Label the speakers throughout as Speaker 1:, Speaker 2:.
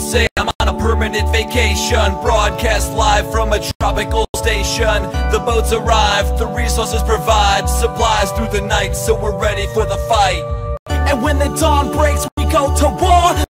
Speaker 1: say I'm on a permanent vacation. Broadcast live from a tropical station. The boats arrive, the resources provide supplies through the night, so we're ready for the fight. And when the dawn breaks, we go to war.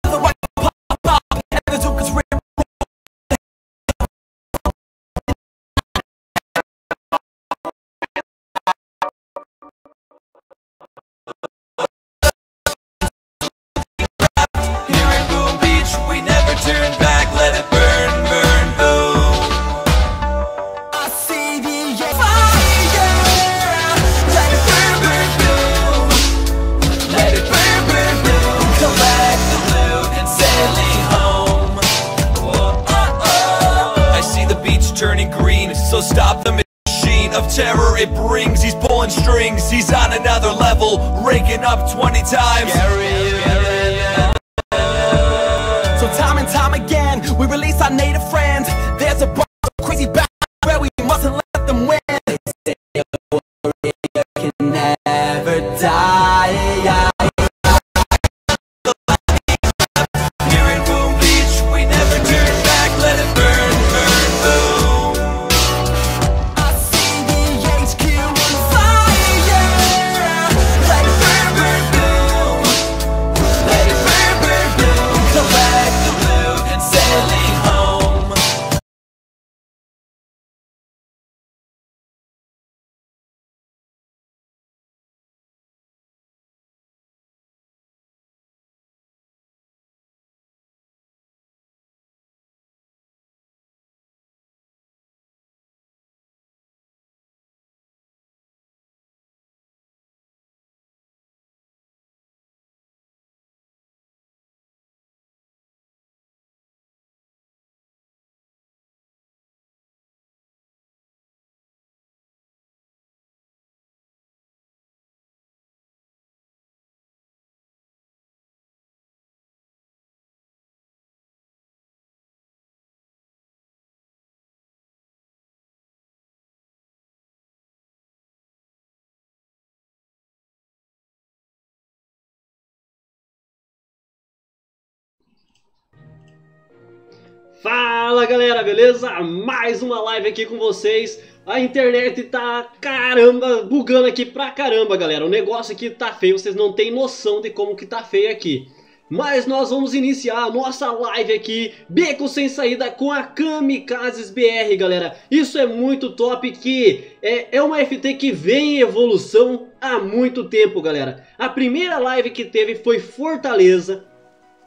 Speaker 2: Fala galera, beleza? Mais uma live aqui com vocês. A internet tá caramba, bugando aqui pra caramba, galera. O negócio aqui tá feio, vocês não têm noção de como que tá feio aqui. Mas nós vamos iniciar a nossa live aqui, beco sem saída com a Kamikazes BR, galera. Isso é muito top, que é, é uma FT que vem em evolução há muito tempo, galera. A primeira live que teve foi Fortaleza,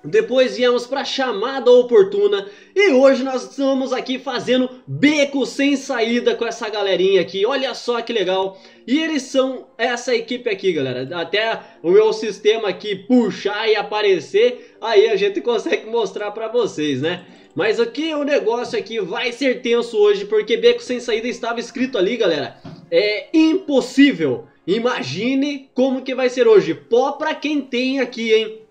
Speaker 2: depois viemos para chamada oportuna e hoje nós estamos aqui fazendo beco sem saída com essa galerinha aqui. Olha só que legal. E eles são essa equipe aqui, galera. Até o meu sistema aqui puxar e aparecer, aí a gente consegue mostrar para vocês, né? Mas aqui o negócio aqui vai ser tenso hoje porque beco sem saída estava escrito ali, galera. É impossível. Imagine como que vai ser hoje. Pó para quem tem aqui, hein?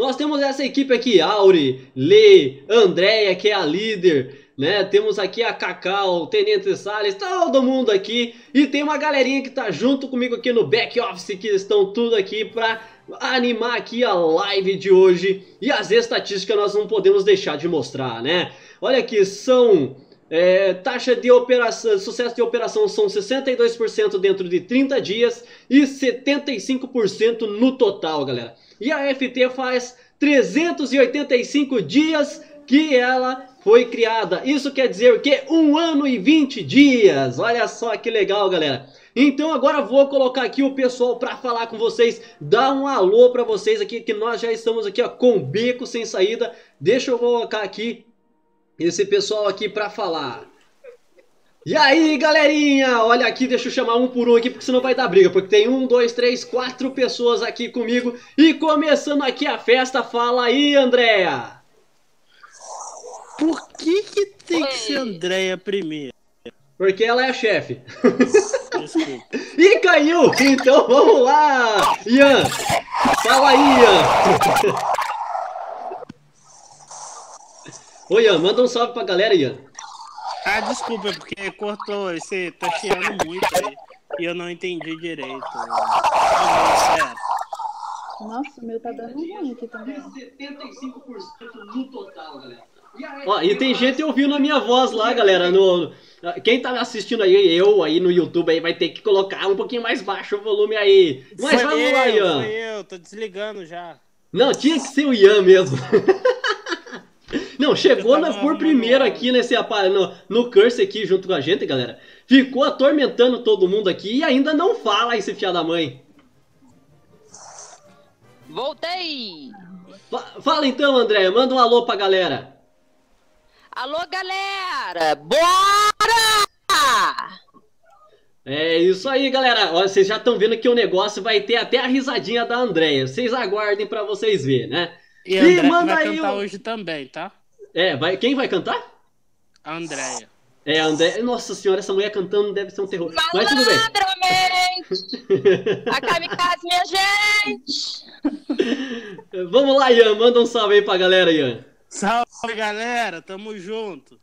Speaker 2: Nós temos essa equipe aqui, Auri, Lê, Andréia, que é a líder, né? Temos aqui a Cacau, Tenente Salles, todo mundo aqui. E tem uma galerinha que tá junto comigo aqui no back office, que estão tudo aqui pra animar aqui a live de hoje. E as estatísticas nós não podemos deixar de mostrar, né? Olha aqui, são... É, taxa de operação, sucesso de operação são 62% dentro de 30 dias e 75% no total, galera. E a FT faz 385 dias que ela foi criada. Isso quer dizer o que? Um ano e 20 dias. Olha só que legal, galera. Então agora vou colocar aqui o pessoal para falar com vocês, dar um alô para vocês aqui que nós já estamos aqui ó, com beco sem saída. Deixa eu colocar aqui esse pessoal aqui para falar. E aí, galerinha? Olha aqui, deixa eu chamar um por um aqui, porque senão vai dar briga. Porque tem um, dois, três, quatro pessoas aqui comigo. E começando aqui a festa, fala aí, Andréia.
Speaker 3: Por que que tem que ser Andréia primeiro?
Speaker 2: Porque ela é a chefe.
Speaker 3: Desculpa.
Speaker 2: e caiu! Então vamos lá! Ian! Fala aí, Ian! Ô, Ian, manda um salve pra galera, Ian.
Speaker 3: Ah, desculpa, é porque cortou, você tá chiando muito aí. E eu não entendi direito.
Speaker 4: Nossa, o meu tá dando ruim aqui também.
Speaker 2: 75% no total, galera. Ó, e tem gente ouvindo a minha voz lá, galera. No, quem tá assistindo aí, eu aí no YouTube aí, vai ter que colocar um pouquinho mais baixo o volume aí. Mas
Speaker 3: Foi
Speaker 2: vamos
Speaker 3: eu,
Speaker 2: lá, Ian.
Speaker 3: Foi eu, tô desligando já.
Speaker 2: Não, tinha que ser o Ian mesmo. Não, chegou na, por primeiro aqui nesse aparelho, no, no curse aqui junto com a gente, galera. Ficou atormentando todo mundo aqui e ainda não fala esse fiado da mãe.
Speaker 5: Voltei!
Speaker 2: Fa- Fala então, André, manda um alô pra galera.
Speaker 5: Alô, galera! Bora!
Speaker 2: É isso aí, galera. Ó, vocês já estão vendo que o negócio vai ter até a risadinha da Andréia. Vocês aguardem pra vocês verem, né?
Speaker 3: E a André
Speaker 2: manda
Speaker 3: vai
Speaker 2: aí
Speaker 3: cantar
Speaker 2: o-
Speaker 3: hoje também, tá?
Speaker 2: É, vai, quem vai cantar?
Speaker 3: A Andréia.
Speaker 2: É, a André. Nossa senhora, essa mulher cantando deve ser um terror. Mas tudo bem.
Speaker 5: Malandramente! A kamikaze, minha gente!
Speaker 2: Vamos lá, Ian. Manda um salve aí pra galera, Ian.
Speaker 3: Salve, galera. Tamo junto.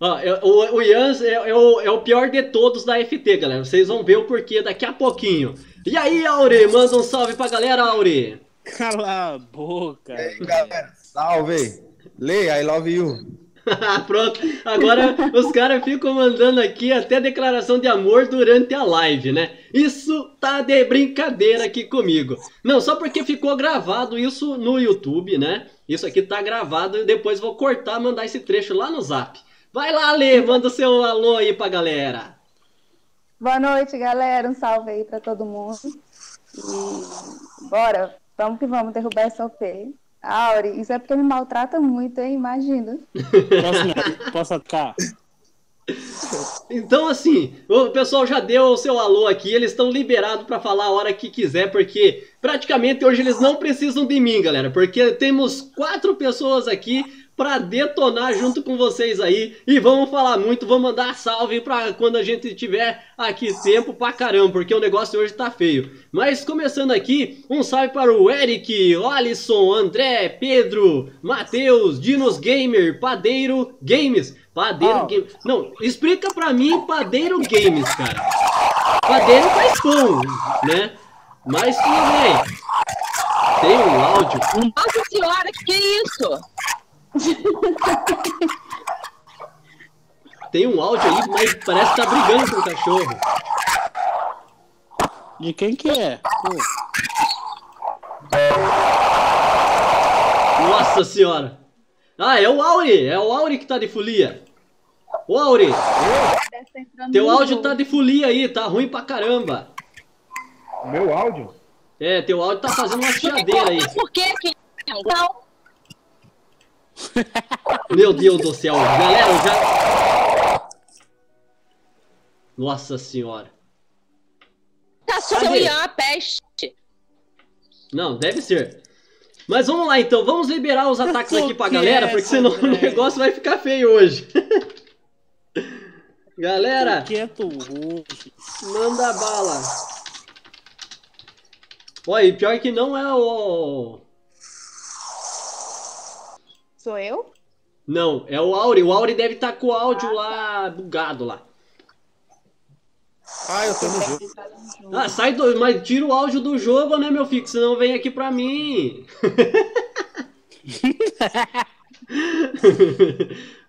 Speaker 2: Ó, é- o, o Ian é, é o, é o pior de todos da FT, galera. Vocês vão ver o porquê daqui a pouquinho. E aí, Auri? Manda um salve pra galera, Auri.
Speaker 3: Cala a boca.
Speaker 6: E aí, galera, salve! Lê, I love you.
Speaker 2: Pronto, agora os caras ficam mandando aqui até declaração de amor durante a live, né? Isso tá de brincadeira aqui comigo. Não, só porque ficou gravado isso no YouTube, né? Isso aqui tá gravado e depois vou cortar, mandar esse trecho lá no zap. Vai lá, Lê, manda o seu alô aí pra galera.
Speaker 4: Boa noite, galera. Um salve aí pra todo mundo. E bora, vamos que vamos derrubar essa OP. Auri, isso é porque me maltrata muito, hein? Imagina.
Speaker 3: Posso, posso tocar?
Speaker 2: Então, assim, o pessoal já deu o seu alô aqui, eles estão liberados para falar a hora que quiser, porque praticamente hoje eles não precisam de mim, galera, porque temos quatro pessoas aqui para detonar junto com vocês aí e vamos falar muito, vamos mandar salve para quando a gente tiver aqui tempo pra caramba, porque o negócio hoje tá feio. Mas começando aqui, um salve para o Eric, Alisson, André, Pedro, Matheus, Dinos Gamer, Padeiro Games. Padeiro
Speaker 3: Ah.
Speaker 2: Games. Não, explica pra mim Padeiro Games, cara. Padeiro faz pão, né? Mas tudo bem. Tem um áudio.
Speaker 5: Nossa senhora, que que é isso?
Speaker 2: Tem um áudio aí, mas parece que tá brigando com o cachorro.
Speaker 3: De quem que é? Pô,
Speaker 2: Nossa senhora. Ah, é o Auri. É o Auri que tá de folia. Ô Auri, teu áudio tá de folia aí, tá ruim pra caramba.
Speaker 6: Meu áudio?
Speaker 2: É, teu áudio tá fazendo uma chiadeira aí.
Speaker 5: Por que que não?
Speaker 2: Meu Deus do céu, galera, eu já. Nossa senhora.
Speaker 5: Caçou
Speaker 2: Cadê?
Speaker 5: seu Ian, a peste.
Speaker 2: Não, deve ser. Mas vamos lá então, vamos liberar os ataques aqui pra galera, porque senão o negócio vai ficar feio hoje. Galera,
Speaker 3: quieto hoje.
Speaker 2: manda bala. Olha, e pior que não é o.
Speaker 4: Sou eu?
Speaker 2: Não, é o Auri. O Auri deve estar com o áudio lá bugado lá.
Speaker 6: Ah, eu tô no jogo.
Speaker 2: Ah, sai do. Mas tira o áudio do jogo, né, meu filho? Senão vem aqui pra mim.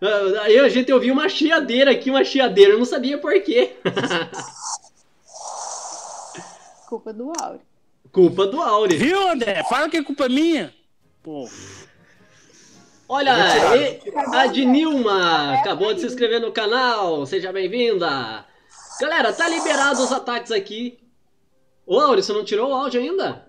Speaker 2: Ah, Aí a gente ouviu uma chiadeira aqui, uma chiadeira. Eu não sabia por quê.
Speaker 4: Culpa do Auri.
Speaker 2: Culpa do Auri.
Speaker 3: Viu, André? Fala que é culpa minha. Pô,
Speaker 2: Olha, e- a Dinilma acabou de se inscrever no canal. Seja bem-vinda. Galera, tá liberado os ataques aqui. Ô, Auri, você não tirou o áudio ainda?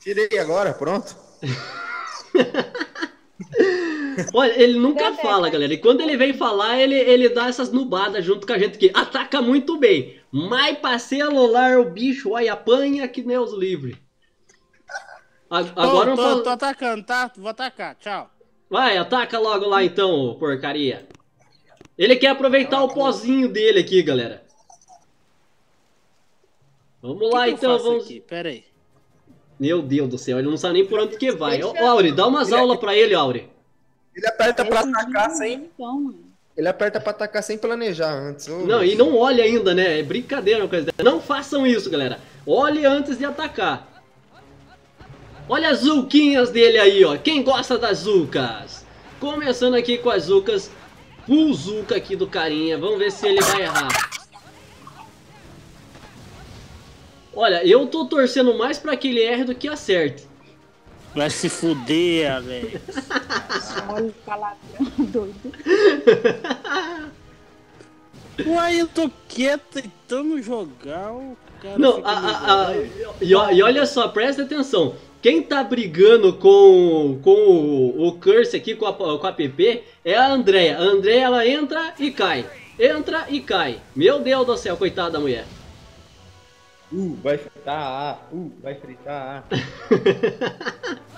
Speaker 6: Tirei agora, pronto.
Speaker 2: Olha, ele nunca fala, galera. E quando ele vem falar, ele, ele dá essas nubadas junto com a gente que ataca muito bem. Mas pra celular, o bicho, olha, apanha que nem os livres. A- Agora
Speaker 3: tô,
Speaker 2: não
Speaker 3: tô,
Speaker 2: tô...
Speaker 3: tô atacando, tá? Vou atacar. Tchau.
Speaker 2: Vai, ataca logo lá então, porcaria. Ele quer aproveitar o pozinho dele aqui, galera. Vamos lá
Speaker 3: que que eu
Speaker 2: então, vamos.
Speaker 3: Aqui? Pera aí.
Speaker 2: Meu Deus do céu, ele não sabe nem por onde que vai. Ô, Auri, dá umas aulas pra ele, Auri.
Speaker 6: Ele aperta pra atacar sem. Ele aperta pra atacar sem planejar antes. Ô,
Speaker 2: Não, e não olha ainda, né? É brincadeira uma coisa dessa. Não façam isso, galera. Olhe antes de atacar. Olha as zulquinhas dele aí, ó. Quem gosta das zulcas? Começando aqui com as zulcas. Full zulca aqui do carinha. Vamos ver se ele vai errar. Olha, eu tô torcendo mais pra que ele erre do que acerte.
Speaker 3: Vai se fuder, velho.
Speaker 4: Olha o palavrão doido.
Speaker 3: Uai, eu tô quieto tentando jogar, o cara
Speaker 2: Não, a- a- a- e, e olha só, presta atenção. Quem tá brigando com, com o, o Curse aqui, com a, com a PP, é a Andrea. A Andrea, ela entra e cai. Entra e cai. Meu Deus do céu, coitada da mulher.
Speaker 6: Uh, vai fritar, ah, uh, vai fritar. ah.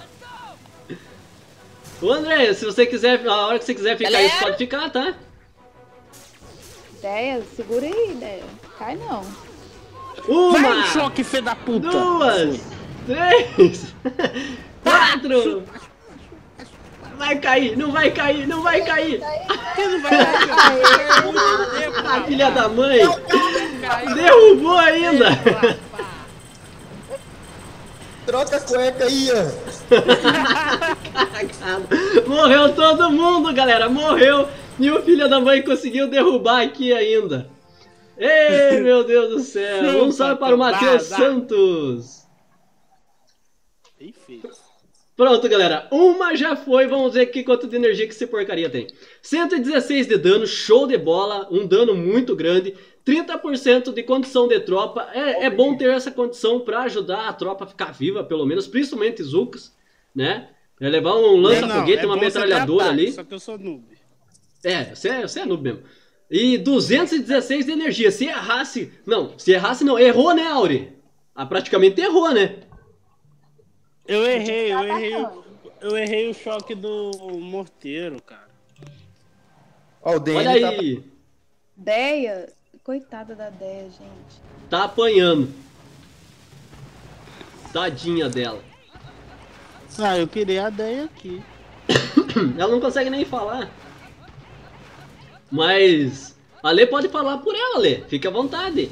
Speaker 2: Ô André, se você quiser, a hora que você quiser ficar aí, você
Speaker 5: Galera.
Speaker 2: pode ficar, tá?
Speaker 4: Ideia, segura aí, ideia. Cai não.
Speaker 2: Uma,
Speaker 3: Vai, um choque, filho da puta!
Speaker 2: duas, três, quatro. Vai cair, não vai cair, não vai cair. A filha da mãe derrubou ainda.
Speaker 6: Troca a cueca aí.
Speaker 2: Morreu todo mundo, galera. Morreu. E o filho da mãe conseguiu derrubar aqui ainda. Ei, meu Deus do céu. Um salve para o Matheus Santos.
Speaker 3: Ih, filho.
Speaker 2: Pronto, galera. Uma já foi. Vamos ver aqui quanto de energia que esse porcaria tem. 116 de dano, show de bola. Um dano muito grande. 30% de condição de tropa. É, é bom ter essa condição para ajudar a tropa a ficar viva, pelo menos, principalmente Zucas, né? É levar um lança-foguete,
Speaker 3: Não,
Speaker 2: uma
Speaker 3: é ter
Speaker 2: metralhadora ali.
Speaker 3: Só que eu sou noob.
Speaker 2: É, você é, você é noob mesmo. E 216 de energia. Se errasse. Não, se errasse não. Errou, né, Auri? Ah, praticamente errou, né?
Speaker 3: Eu errei, eu errei, o- eu errei o choque do morteiro, cara.
Speaker 6: Ó, o DN
Speaker 2: Olha
Speaker 6: tá
Speaker 2: aí.
Speaker 4: Deia, coitada da Deia, gente.
Speaker 2: Tá apanhando. Tadinha dela.
Speaker 3: Ah, eu queria a ideia aqui.
Speaker 2: Ela não consegue nem falar. Mas. A Lê pode falar por ela, Lê. Fique à vontade.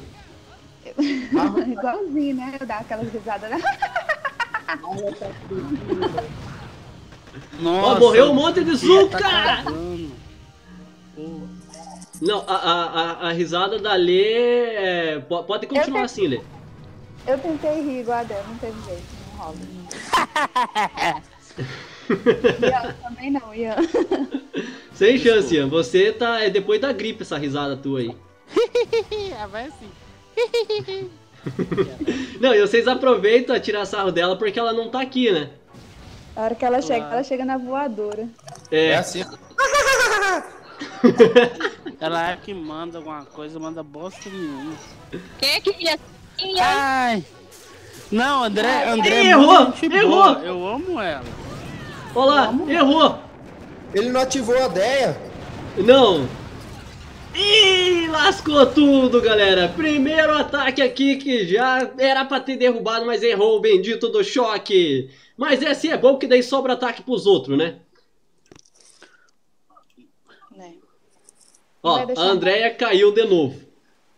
Speaker 4: Igualzinho, né? Eu dar aquelas risadas. né?
Speaker 3: Nossa,
Speaker 2: morreu um monte de Zuca!
Speaker 3: Tá.
Speaker 2: Não, a, a, a, a risada da Lê. é, po- pode continuar
Speaker 4: Eu
Speaker 2: assim, Lê.
Speaker 4: Eu tentei rir igual a Deia, não teve jeito, não rola. Ian, também não, Ian.
Speaker 2: Sem chance, Ian. Você tá. É depois da gripe essa risada tua aí.
Speaker 3: Ah, vai assim.
Speaker 2: Não, e vocês aproveitam a tirar sarro dela porque ela não tá aqui, né?
Speaker 4: A hora que ela chega, ela chega na voadora.
Speaker 6: É
Speaker 2: É.
Speaker 6: assim.
Speaker 3: Ela é que manda alguma coisa, manda bosta nenhuma.
Speaker 5: Quem é que? Quem é?
Speaker 3: Ai! Não, André, André é
Speaker 2: errou, errou.
Speaker 3: boa. Eu amo ela.
Speaker 2: Olha lá, errou!
Speaker 6: Ele não ativou a ideia.
Speaker 2: Não! Ih, lascou tudo, galera! Primeiro ataque aqui que já era pra ter derrubado, mas errou o bendito do choque! Mas esse é bom que daí sobra ataque pros outros, né?
Speaker 4: Né?
Speaker 2: Ó, a Andrea caiu de novo.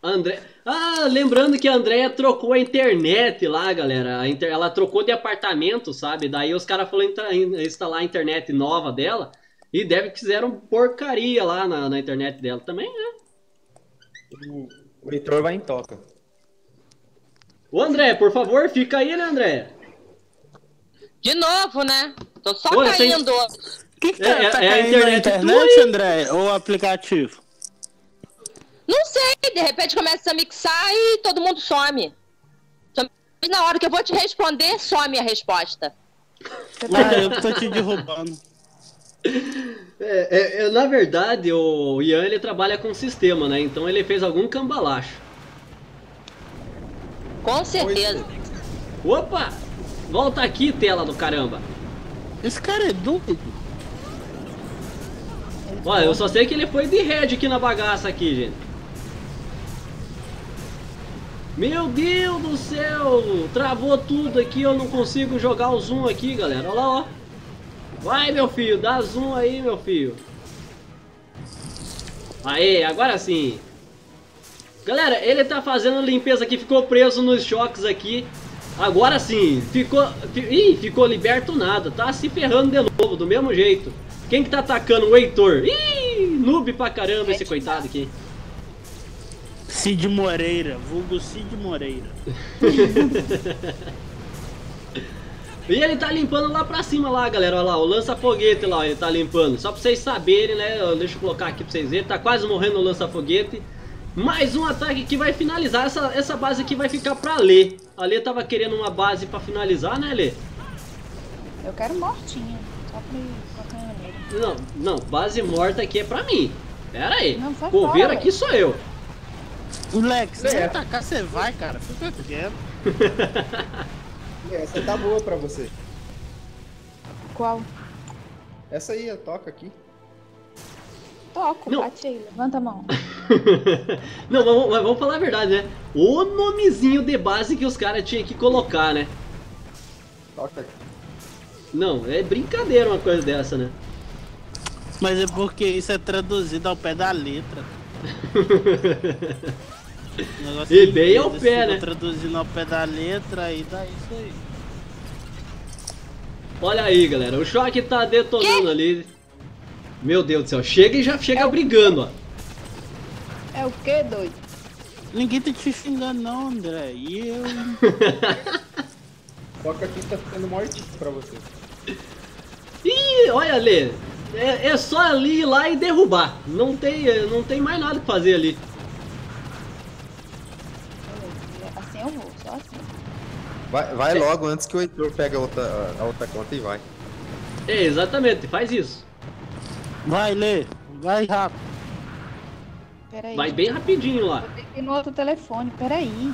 Speaker 2: André... Ah, lembrando que a Andrea trocou a internet lá, galera. A inter- Ela trocou de apartamento, sabe? Daí os caras foram in- instalar a internet nova dela. E deve que fizeram porcaria lá na, na internet dela também, né?
Speaker 6: O, o Heitor vai em toca.
Speaker 2: Ô André, por favor, fica aí, né, André?
Speaker 5: De novo, né? Tô só
Speaker 2: tem-
Speaker 5: caindo.
Speaker 3: O que, que tá,
Speaker 2: É-
Speaker 3: tá
Speaker 2: é a
Speaker 3: caindo
Speaker 2: internet
Speaker 3: internet. André? Ou aplicativo?
Speaker 5: Não sei, de repente começa a mixar e todo mundo some. Some- E na hora que eu vou te responder, some a resposta.
Speaker 3: Ah, eu tô te derrubando.
Speaker 2: É, é, é, na verdade, o Ian ele trabalha com sistema, né? Então ele fez algum cambalacho.
Speaker 5: Com certeza.
Speaker 2: Opa! Volta aqui, tela do caramba!
Speaker 3: Esse cara é doido.
Speaker 2: Olha, eu só sei que ele foi de head aqui na bagaça aqui, gente. Meu Deus do céu! Travou tudo aqui, eu não consigo jogar o zoom aqui, galera. Olha lá, ó. Vai, meu filho, dá zoom aí, meu filho. Aê, agora sim. Galera, ele tá fazendo limpeza aqui, ficou preso nos choques aqui. Agora sim, ficou. fi- Ih, ficou liberto nada, tá se ferrando de novo, do mesmo jeito. Quem que tá atacando? O Heitor. Ih, noob pra caramba esse coitado aqui.
Speaker 3: Cid Moreira, vulgo Cid Moreira.
Speaker 2: E ele tá limpando lá pra cima lá, galera. Olha lá, o lança-foguete lá, ele tá limpando. Só pra vocês saberem, né? Deixa eu colocar aqui pra vocês verem. Tá quase morrendo o lança-foguete. Mais um ataque que vai finalizar. Essa, essa base aqui vai ficar pra Lê. A Lê tava querendo uma base pra finalizar, né, Lê?
Speaker 4: Eu quero mortinha, só pra ir.
Speaker 2: Não, não, base morta aqui é pra mim. Pera aí.
Speaker 4: Não,
Speaker 2: Coveiro
Speaker 4: fora,
Speaker 2: aqui sou eu.
Speaker 3: O Lex, se
Speaker 6: É.
Speaker 3: atacar, você vai, cara. Fica quieto.
Speaker 6: Essa tá boa pra você.
Speaker 4: Qual?
Speaker 6: Essa aí, ó, toca aqui.
Speaker 4: Toco,
Speaker 2: Não.
Speaker 4: bate aí, levanta a mão.
Speaker 2: não, mas, vamos- mas vamos falar a verdade, né? O nomezinho de base que os caras tinham que colocar, né?
Speaker 6: Toca aqui.
Speaker 2: Não, é brincadeira uma coisa dessa, né?
Speaker 3: Mas é porque isso é traduzido ao pé da letra.
Speaker 2: E
Speaker 3: é
Speaker 2: bem ao pé, né?
Speaker 3: Traduzindo ao pé da letra e dá isso aí.
Speaker 2: Olha aí, galera, o choque tá detonando ali. Meu Deus do céu, chega e já chega brigando, ó.
Speaker 4: É o que, doido?
Speaker 3: Ninguém tá te xingando não, André. E eu.
Speaker 6: Toca aqui tá ficando mortinho pra você.
Speaker 2: Ih, olha ali. É, é só ali ir lá e derrubar. Não tem, não tem mais nada que fazer ali.
Speaker 4: Beleza, Assim eu vou, só assim.
Speaker 6: Vai, vai logo antes que o Heitor pega a outra, a- outra conta e vai.
Speaker 2: É, exatamente, faz isso.
Speaker 3: Vai, Lê. Vai rápido.
Speaker 4: Peraí.
Speaker 2: Vai bem rapidinho lá.
Speaker 4: Vou ter que ir no outro telefone, peraí.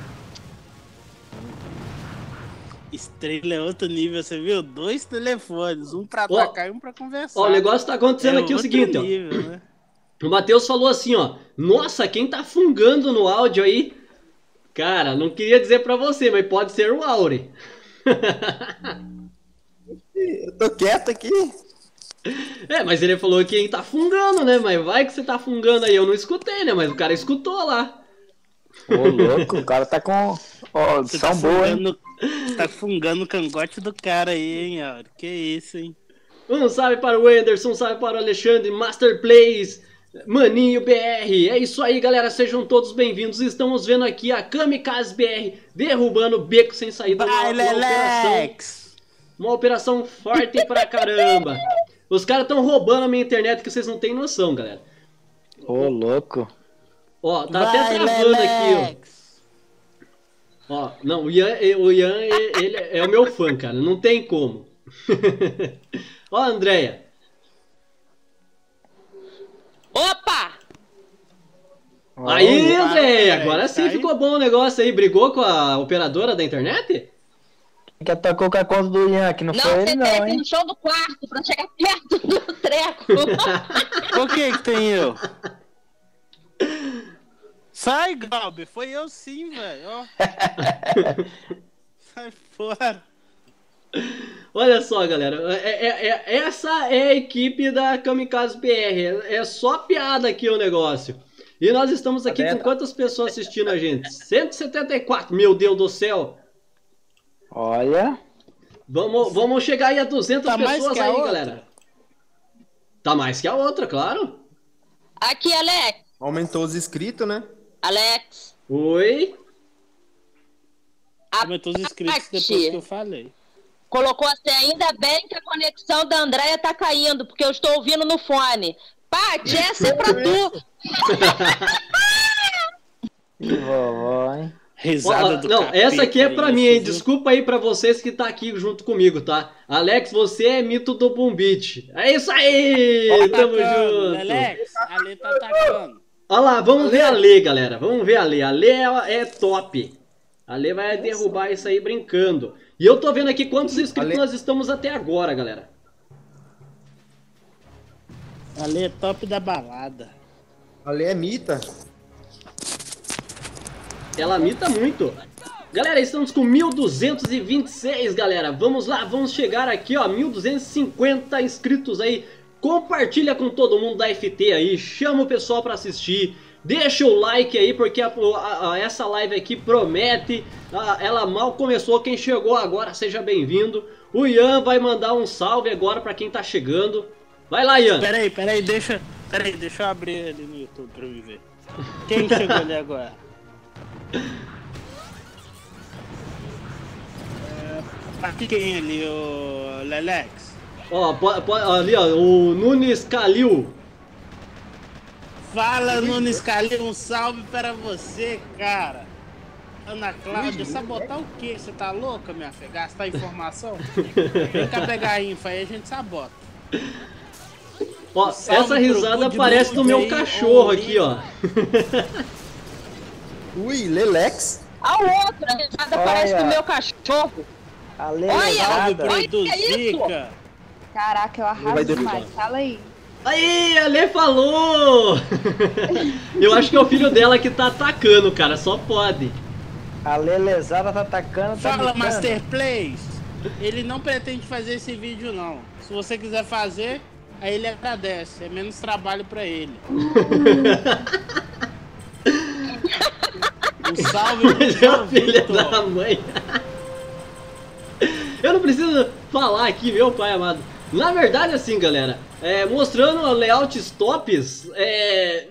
Speaker 3: Estrela é outro nível, você viu? Dois telefones, um pra
Speaker 2: Ó,
Speaker 3: atacar e um pra conversar.
Speaker 2: Ó, o negócio tá acontecendo aqui o
Speaker 3: outro
Speaker 2: seguinte, ó.
Speaker 3: nível, né?
Speaker 2: O Matheus falou assim, ó. Nossa, quem tá fungando no áudio aí? Cara, não queria dizer pra você, mas pode ser o Auri.
Speaker 6: Eu tô quieto aqui.
Speaker 2: É, mas ele falou que tá fungando, né? Mas vai que você tá fungando aí. Eu não escutei, né? Mas o cara escutou lá.
Speaker 7: Ô, louco, o cara tá com. Ó,
Speaker 3: Você
Speaker 7: são
Speaker 3: tá
Speaker 7: boa, hein?
Speaker 3: fungando, tá fungando o cangote do cara aí, hein, Auri? Que isso, hein?
Speaker 2: Um salve para o Anderson, um salve para o Alexandre, Master Plays, Maninho BR. É isso aí, galera. Sejam todos bem-vindos. Estamos vendo aqui a Kamikaze BR derrubando o beco sem saída. Uma,
Speaker 3: Vai,
Speaker 2: uma operação,
Speaker 3: Lelex!
Speaker 2: uma operação forte pra caramba. Os caras estão roubando a minha internet que vocês não têm noção, galera.
Speaker 7: Ô, louco.
Speaker 2: Ó, tá até
Speaker 3: Vai,
Speaker 2: travando aqui, ó.
Speaker 3: Lelex!
Speaker 2: Ó, não, o Ian, o Ian ele é o meu fã, cara. Não tem como. ó, Andréia.
Speaker 5: Opa!
Speaker 2: Aí,
Speaker 3: vai,
Speaker 2: agora
Speaker 3: tá
Speaker 2: sim
Speaker 3: aí.
Speaker 2: ficou bom o negócio aí. Brigou com a operadora da internet?
Speaker 7: Que atacou com a conta do Ian, que não,
Speaker 5: Não,
Speaker 7: foi ele, não, hein?
Speaker 5: no chão do quarto pra chegar perto do treco.
Speaker 3: Por que que tem eu? Sai, Galber! Foi eu sim, velho. Sai fora.
Speaker 2: Olha só, galera. é- é- é- essa é a equipe da Kamikaze BR. É, é só piada aqui o negócio. E nós estamos aqui com
Speaker 6: Aberta.
Speaker 2: quantas pessoas assistindo a gente? 174, meu Deus do céu.
Speaker 7: Olha.
Speaker 2: Vamos, vamos chegar aí a 200
Speaker 3: Tá mais
Speaker 2: pessoas aí,
Speaker 3: outra?
Speaker 2: galera. Tá mais que a outra, claro.
Speaker 5: Aqui, Alex.
Speaker 6: Aumentou os inscritos, né?
Speaker 5: Alex.
Speaker 2: Oi.
Speaker 3: Aumentou os inscritos depois que eu falei.
Speaker 5: Colocou assim, ainda bem que a conexão da Andréia tá caindo, porque eu estou ouvindo no fone. Paty, essa é pra tu.
Speaker 7: E vovó, hein?
Speaker 3: Risada do
Speaker 2: não,
Speaker 3: capeta
Speaker 2: essa aqui é pra mim, hein? Desculpa aí pra vocês que tá aqui junto comigo, tá? Alex, você é mito do Bombit. É isso aí!
Speaker 3: Tá
Speaker 2: Tamo
Speaker 3: atacando,
Speaker 2: junto!
Speaker 3: Alex, a Lê tá atacando.
Speaker 2: Olha lá, vamos ver a Lê, galera. Vamos ver a Lê. A Lê é, é top. A Lê vai derrubar isso aí brincando. E eu tô vendo aqui quantos inscritos
Speaker 6: Lê-
Speaker 2: nós estamos até agora, galera.
Speaker 3: A Lê é top da balada.
Speaker 6: Ali é mita.
Speaker 2: Ela mita muito. Galera, estamos com 1226, galera. Vamos lá, vamos chegar aqui, ó, 1250 inscritos aí compartilha com todo mundo da FT aí, chama o pessoal pra assistir. Deixa o like aí, porque a- a- a- essa live aqui promete. Ela mal começou, quem chegou agora, seja bem-vindo. O Ian vai mandar um salve agora pra quem tá chegando. Vai lá, Ian.
Speaker 3: Peraí, peraí, deixa. Peraí, deixa eu abrir ele no YouTube pra eu ver. Quem chegou ali agora? É, aqui quem ali, o Lelex?
Speaker 2: Ó, ali, ó, o Nunes Calil.
Speaker 3: Fala, Nunes Calil, um salve para você, cara. Ana Cláudia, sabotar o quê? Você tá louca, minha filha? Gastar informação? Vem cá pegar a info aí, a gente sabota.
Speaker 2: Ó,
Speaker 3: Salve
Speaker 2: essa risada parece do meu cachorro aqui, ó.
Speaker 7: Ui, Lelex.
Speaker 5: A outra, a risada parece
Speaker 7: Olha.
Speaker 5: do meu cachorro.
Speaker 7: Ale
Speaker 5: Olha, Olha
Speaker 3: Edu
Speaker 5: que é isso?
Speaker 3: Zica.
Speaker 4: Caraca, eu arraso demais. Fala aí.
Speaker 2: Aí, a Lê falou! Eu acho que é o filho dela que tá atacando, cara, só pode.
Speaker 7: Ale lesada tá atacando, tá
Speaker 3: Fala. Master Plays. Ele não pretende fazer esse vídeo, não. Se você quiser fazer, aí ele agradece. É menos trabalho pra ele. Um salve pro
Speaker 2: é a
Speaker 3: Vitor.
Speaker 2: da mãe. Eu não preciso falar aqui, meu pai amado. Na verdade, assim, galera, é, mostrando layouts tops, é,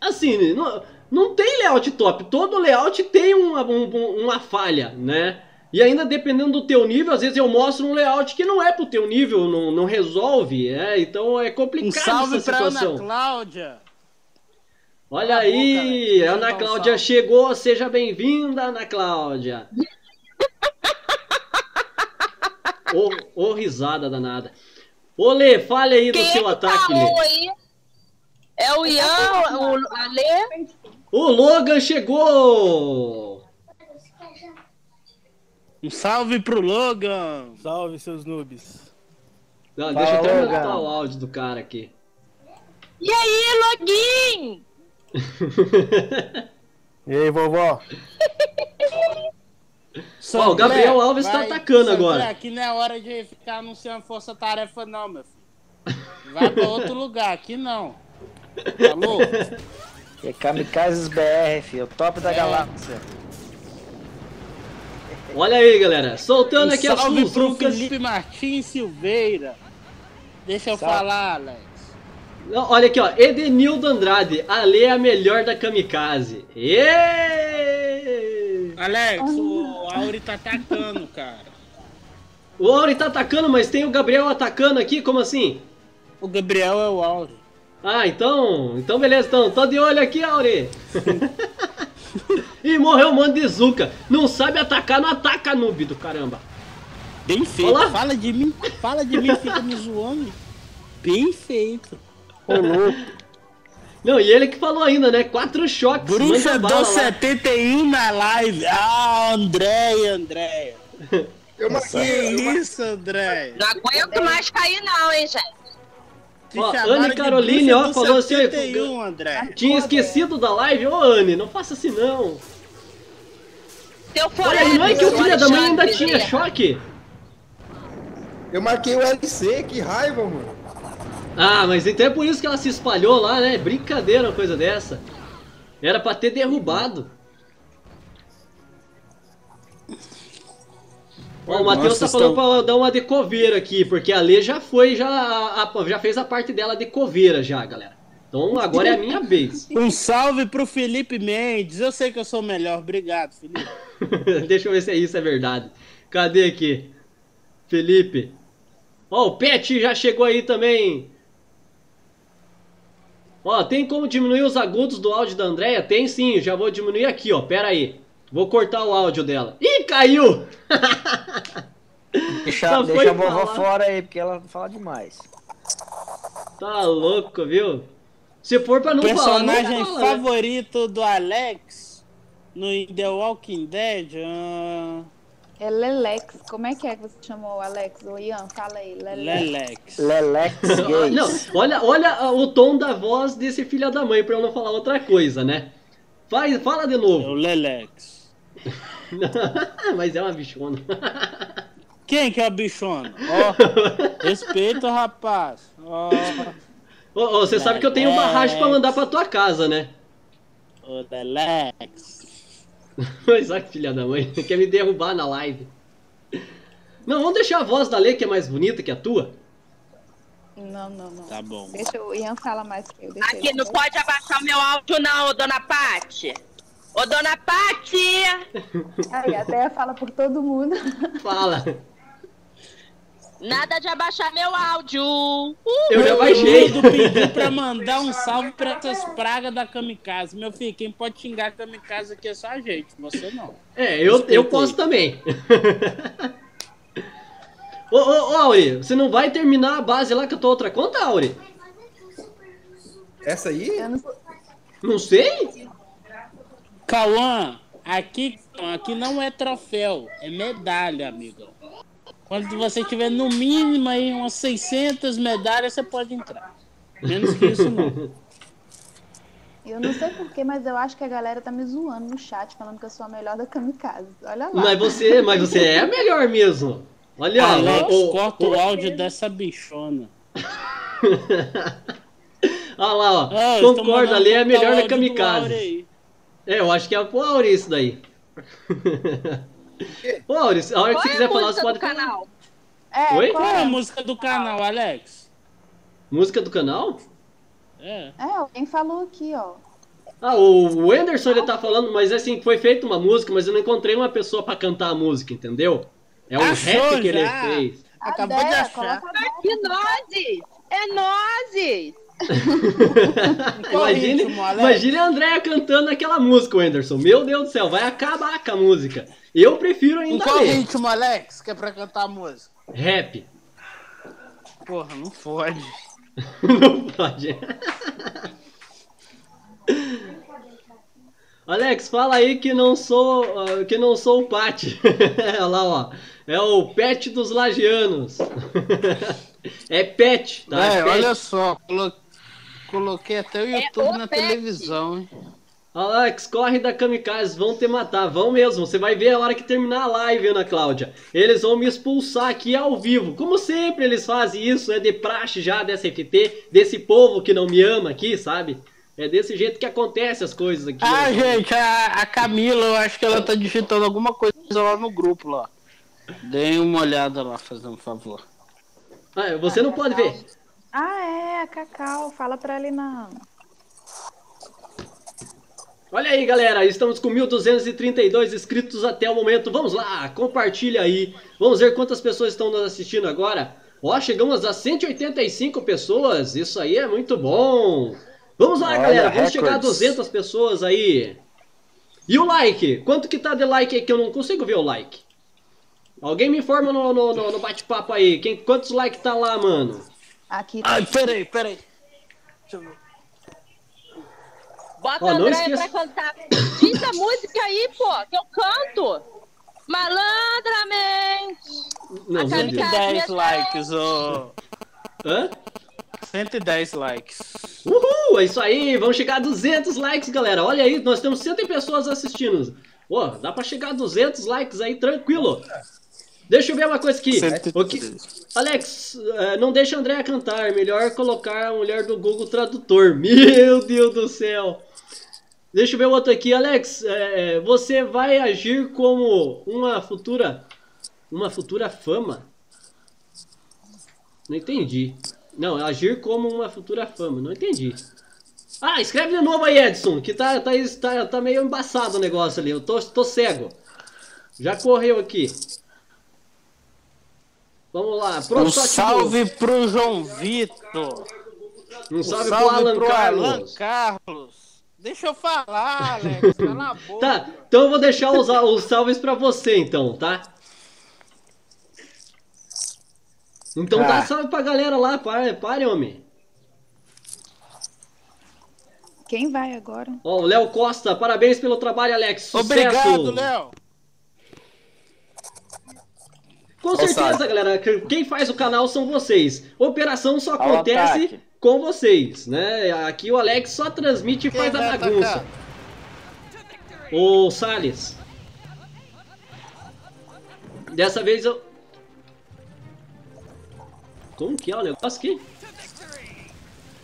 Speaker 2: assim, não, não tem layout top. Todo layout tem uma, um- uma falha, né? E ainda dependendo do teu nível, às vezes eu mostro um layout que não é pro teu nível, não, não resolve, é, então é
Speaker 3: Um
Speaker 2: complicado
Speaker 3: salve
Speaker 2: essa
Speaker 3: pra Ana
Speaker 2: situação.
Speaker 3: Cláudia.
Speaker 2: Olha
Speaker 3: Cala a boca,
Speaker 2: aí,
Speaker 3: velho.
Speaker 2: Ana
Speaker 3: um
Speaker 2: Cláudia
Speaker 3: salve.
Speaker 2: chegou, seja bem-vinda, Ana Cláudia. Ô, ô risada danada. Ô Lê, fale aí do
Speaker 5: Quem
Speaker 2: seu
Speaker 5: é que
Speaker 2: ataque,
Speaker 5: falou
Speaker 2: Lê.
Speaker 5: aí? É o Ian, o Ale.
Speaker 2: O Logan chegou!
Speaker 3: Um salve pro Logan.
Speaker 8: Salve, seus noobs.
Speaker 2: Não,
Speaker 7: Fala,
Speaker 2: deixa eu até
Speaker 7: Logan.
Speaker 2: aumentar o áudio do cara aqui.
Speaker 5: E aí, Login?
Speaker 8: E aí, vovó?
Speaker 2: Ó, o Gabriel Alves tá atacando
Speaker 3: Sandré,
Speaker 2: agora.
Speaker 3: Aqui não é hora de ficar anunciando força-tarefa, não, meu filho. Vai pra outro lugar, aqui não. Falou?
Speaker 7: É Kamikazes BR, filho. O top da
Speaker 3: É.
Speaker 7: galáxia.
Speaker 2: Olha aí, galera. Soltando
Speaker 3: Um
Speaker 2: aqui as
Speaker 3: salve pro. Felipe Martins Silveira. Deixa eu
Speaker 7: Salve.
Speaker 3: falar, Alex.
Speaker 2: Não, Olha aqui, ó. Edenildo Andrade. A Lê é a melhor da kamikaze. Êêêê!
Speaker 3: Alex, o Auri tá atacando, cara.
Speaker 2: O Auri tá atacando, mas tem o Gabriel atacando aqui, como assim?
Speaker 3: O Gabriel é o Auri.
Speaker 2: Ah, então. Então beleza, então. Tô de olho aqui, Auri. Ih, morreu um monte de Zuka. Não sabe atacar, não ataca, noob do caramba.
Speaker 3: Bem feito.
Speaker 2: Olá.
Speaker 3: Fala de mim, fala de mim, fica me zoando. Bem feito.
Speaker 7: Ô, louco.
Speaker 2: Não, e ele que falou ainda, né? Quatro choques.
Speaker 3: Bruxa do
Speaker 2: lá.
Speaker 3: 71 na live. Ah, Andréia, Andréia.
Speaker 6: Eu
Speaker 3: Que
Speaker 6: marquei. eu
Speaker 3: isso, Andréia?
Speaker 5: Não aguento mais cair, não, hein, gente?
Speaker 3: Te
Speaker 2: Ó, Anne Caroline, ó, falou assim, ó,
Speaker 3: 71, André.
Speaker 2: Tinha esquecido da live? Ô, Anne, não faça assim não.
Speaker 5: Teu
Speaker 2: Olha não é que o filho da mãe ainda tinha
Speaker 5: Bezerra.
Speaker 2: choque?
Speaker 6: Eu marquei o LC, que raiva, mano.
Speaker 2: Ah, mas então é por isso que ela se espalhou lá, né? Brincadeira uma coisa dessa. Era pra ter derrubado. Ó, o Matheus tá falando
Speaker 3: estão-
Speaker 2: pra dar uma de coveira aqui, porque a Lê já foi, já, a- a- já fez a parte dela de coveira já, galera. Então agora é a minha vez.
Speaker 3: Um salve pro Felipe Mendes. Eu sei que eu sou o melhor. Obrigado, Felipe.
Speaker 2: Deixa eu ver se é isso é verdade. Cadê aqui? Felipe. Ó, o Pet já chegou aí também. Ó, tem como diminuir os agudos do áudio da Andrea? Tem sim, já vou diminuir aqui, ó. Pera aí. Vou cortar o áudio dela. Ih, caiu!
Speaker 7: Deixa, deixa a vovó
Speaker 2: falar.
Speaker 7: fora aí, porque ela fala demais.
Speaker 2: Tá louco, viu? Se for pra não falar,
Speaker 3: Personagem
Speaker 2: não fala, né?
Speaker 3: favorito do Alex no The Walking Dead? ah,
Speaker 4: É Lelex. Como é que é que você chamou o Alex? O Ian, fala aí. Lelex.
Speaker 3: Lelex.
Speaker 7: Lelex Gates.
Speaker 2: Não, olha, olha o tom da voz desse filho da mãe pra eu não falar outra coisa, né? Faz, fala de
Speaker 3: É o
Speaker 2: novo.
Speaker 3: Lelex.
Speaker 2: Mas é uma bichona.
Speaker 3: Quem que é a bichona? Ó, respeita, rapaz. Ó,
Speaker 2: Ô, ô, você sabe que eu tenho barragem pra mandar pra tua casa, né?
Speaker 3: ô, Delex.
Speaker 2: Mas olha que filha da mãe, quer me derrubar na live. Não, vamos deixar a voz da Lê, que é mais bonita que a tua.
Speaker 4: Não, não, não.
Speaker 3: Tá bom.
Speaker 4: Deixa o Ian falar mais que eu. Deixa
Speaker 5: Aqui
Speaker 4: ele.
Speaker 5: não pode abaixar o meu áudio, não, ô dona Pati. Ô dona Pati!
Speaker 4: Aí, até fala por todo mundo.
Speaker 2: Fala.
Speaker 5: Nada de abaixar meu áudio. Uh!
Speaker 2: Eu já baixei.
Speaker 3: Ludo pediu pra mandar um salve pra essas pragas da Kamikaze. Meu filho, quem pode xingar a Kamikaze aqui é só a gente, você não.
Speaker 2: É, eu, eu posso também. ô, ô, ô, Auri, você não vai terminar a base lá com a tua outra conta, Auri?
Speaker 6: Essa aí?
Speaker 4: Eu não sei.
Speaker 2: Não sei?
Speaker 3: Cauã, aqui, aqui não é troféu, é medalha, amigo. Quando você tiver no mínimo aí umas 600 medalhas, você pode entrar. Menos que isso não.
Speaker 4: Eu não sei porquê, mas eu acho que a galera tá me zoando no chat, falando que eu sou a melhor da Kamikaze. Olha lá.
Speaker 2: Mas você, mas você é a melhor mesmo. Olha,
Speaker 3: Alex,
Speaker 2: ó, ó,
Speaker 3: corta o
Speaker 2: ó,
Speaker 3: áudio dessa bichona.
Speaker 2: Olha lá, ó.
Speaker 3: Ah, mandando
Speaker 2: ali é a
Speaker 3: o
Speaker 2: melhor da Kamikaze. É, eu acho que é pro Auri isso daí. Ô, Auri, a hora que
Speaker 5: Qual
Speaker 2: você
Speaker 5: é
Speaker 2: quiser
Speaker 5: a
Speaker 2: falar,
Speaker 5: música
Speaker 2: você pode falar.
Speaker 5: canal?
Speaker 4: É,
Speaker 2: Oi?
Speaker 4: qual
Speaker 3: é
Speaker 4: é?
Speaker 3: a música do canal, Alex?
Speaker 2: Música do canal?
Speaker 3: É.
Speaker 4: É, alguém falou aqui, ó.
Speaker 2: Ah, o o Anderson ele tá falando, mas assim, foi feita uma música, mas eu não encontrei uma pessoa pra cantar a música, entendeu? É um
Speaker 3: Achou
Speaker 2: rap que ele
Speaker 3: já?
Speaker 2: fez.
Speaker 3: Acabou
Speaker 4: a
Speaker 3: de achar.
Speaker 5: Que nozes! É nozes!
Speaker 2: Imagine,
Speaker 3: ritmo,
Speaker 2: imagine a Andréia cantando aquela música, Anderson. Meu Deus do céu, vai acabar com a música. Eu prefiro
Speaker 3: Em
Speaker 2: ainda
Speaker 3: qual
Speaker 2: ler.
Speaker 3: ritmo, Alex, que é pra cantar a música?
Speaker 2: Rap.
Speaker 3: Porra, não fode.
Speaker 2: Não pode. Alex, fala aí que não sou ah, que não sou o Pati. Olha lá, ó. É o pet dos lagianos. é pet, tá?
Speaker 3: É,
Speaker 2: É pet.
Speaker 3: olha só, colo- coloquei até o YouTube
Speaker 5: o
Speaker 3: na televisão, hein?
Speaker 2: Alex, corre da Kamikaze, vão te matar, vão mesmo. Você vai ver a hora que terminar a live, Ana Cláudia. Eles vão me expulsar aqui ao vivo. Como sempre eles fazem isso, é de praxe já dessa FT, desse povo que não me ama aqui, sabe? É desse jeito que acontece as coisas aqui.
Speaker 3: Ah,
Speaker 2: né?
Speaker 3: gente, a, a Camila, eu acho que ela tá digitando alguma coisa lá no grupo lá. Deem uma olhada lá, fazendo um favor.
Speaker 2: Ah, você não pode ver.
Speaker 4: Ah, é, a Cacau. Fala pra ele não.
Speaker 2: Olha aí, galera, estamos com 1.232 inscritos até o momento. Vamos lá, compartilha aí. Vamos ver quantas pessoas estão nos assistindo agora. Ó, chegamos a 185 pessoas. Isso aí é muito bom. Vamos lá,
Speaker 7: Olha,
Speaker 2: galera. Vamos chegar a
Speaker 7: recordes.
Speaker 2: 200 pessoas aí. E o like? Quanto que tá de like aí que eu não consigo ver o like? Alguém me informa no, no, no- no bate-papo aí. Quem, quantos likes tá lá, mano?
Speaker 4: Aqui
Speaker 3: Ai, peraí, peraí. Deixa eu ver.
Speaker 5: Bota
Speaker 2: Ó,
Speaker 5: a Andréia
Speaker 2: esqueça-
Speaker 5: pra cantar. Diz a música aí, pô, que eu canto. Malandramente.
Speaker 2: Não,
Speaker 5: A
Speaker 2: não
Speaker 5: Kamikaze.
Speaker 2: vi.
Speaker 3: 110 likes, ô.
Speaker 2: Hã?
Speaker 3: 110 likes.
Speaker 2: Uhul, é isso aí, vamos chegar a 200 likes, galera. Olha aí, nós temos 100 pessoas assistindo. Pô, dá pra chegar a 200 likes aí, tranquilo. Deixa eu ver uma coisa aqui. O que- Alex, eh, não deixa a Andréa cantar. Melhor colocar a mulher do Google Tradutor. Meu Deus do céu. Deixa eu ver outro aqui. Alex, eh, você vai agir como uma futura... Uma futura fama? Não entendi. Não, agir como uma futura fama. Não entendi. Ah, escreve de novo aí, Edson, que tá, tá, tá, tá meio embaçado o negócio ali. Eu tô, tô cego. Já correu aqui. Vamos lá,
Speaker 3: Um
Speaker 2: protótipo.
Speaker 3: salve pro João Vitor.
Speaker 2: Um
Speaker 3: Um
Speaker 2: salve, pro Alan
Speaker 3: pro
Speaker 2: Carlos.
Speaker 3: Alan Carlos. Deixa eu falar, Alex. Cala a boca.
Speaker 2: Tá, então eu vou deixar os, os salves pra você, então, tá? Então dá
Speaker 3: Ah.
Speaker 2: salve pra galera lá, pare, pare homem.
Speaker 4: Quem vai agora?
Speaker 2: Ó, o Léo Costa, parabéns pelo trabalho, Alex. Sucesso.
Speaker 3: Obrigado, Léo.
Speaker 2: Com certeza, galera. que- Quem faz o canal são vocês. Operação só acontece
Speaker 7: ataque.
Speaker 2: com vocês, né? Aqui o Alex só transmite e faz a bagunça. O Salles. Dessa vez eu. Como que é o negócio aqui?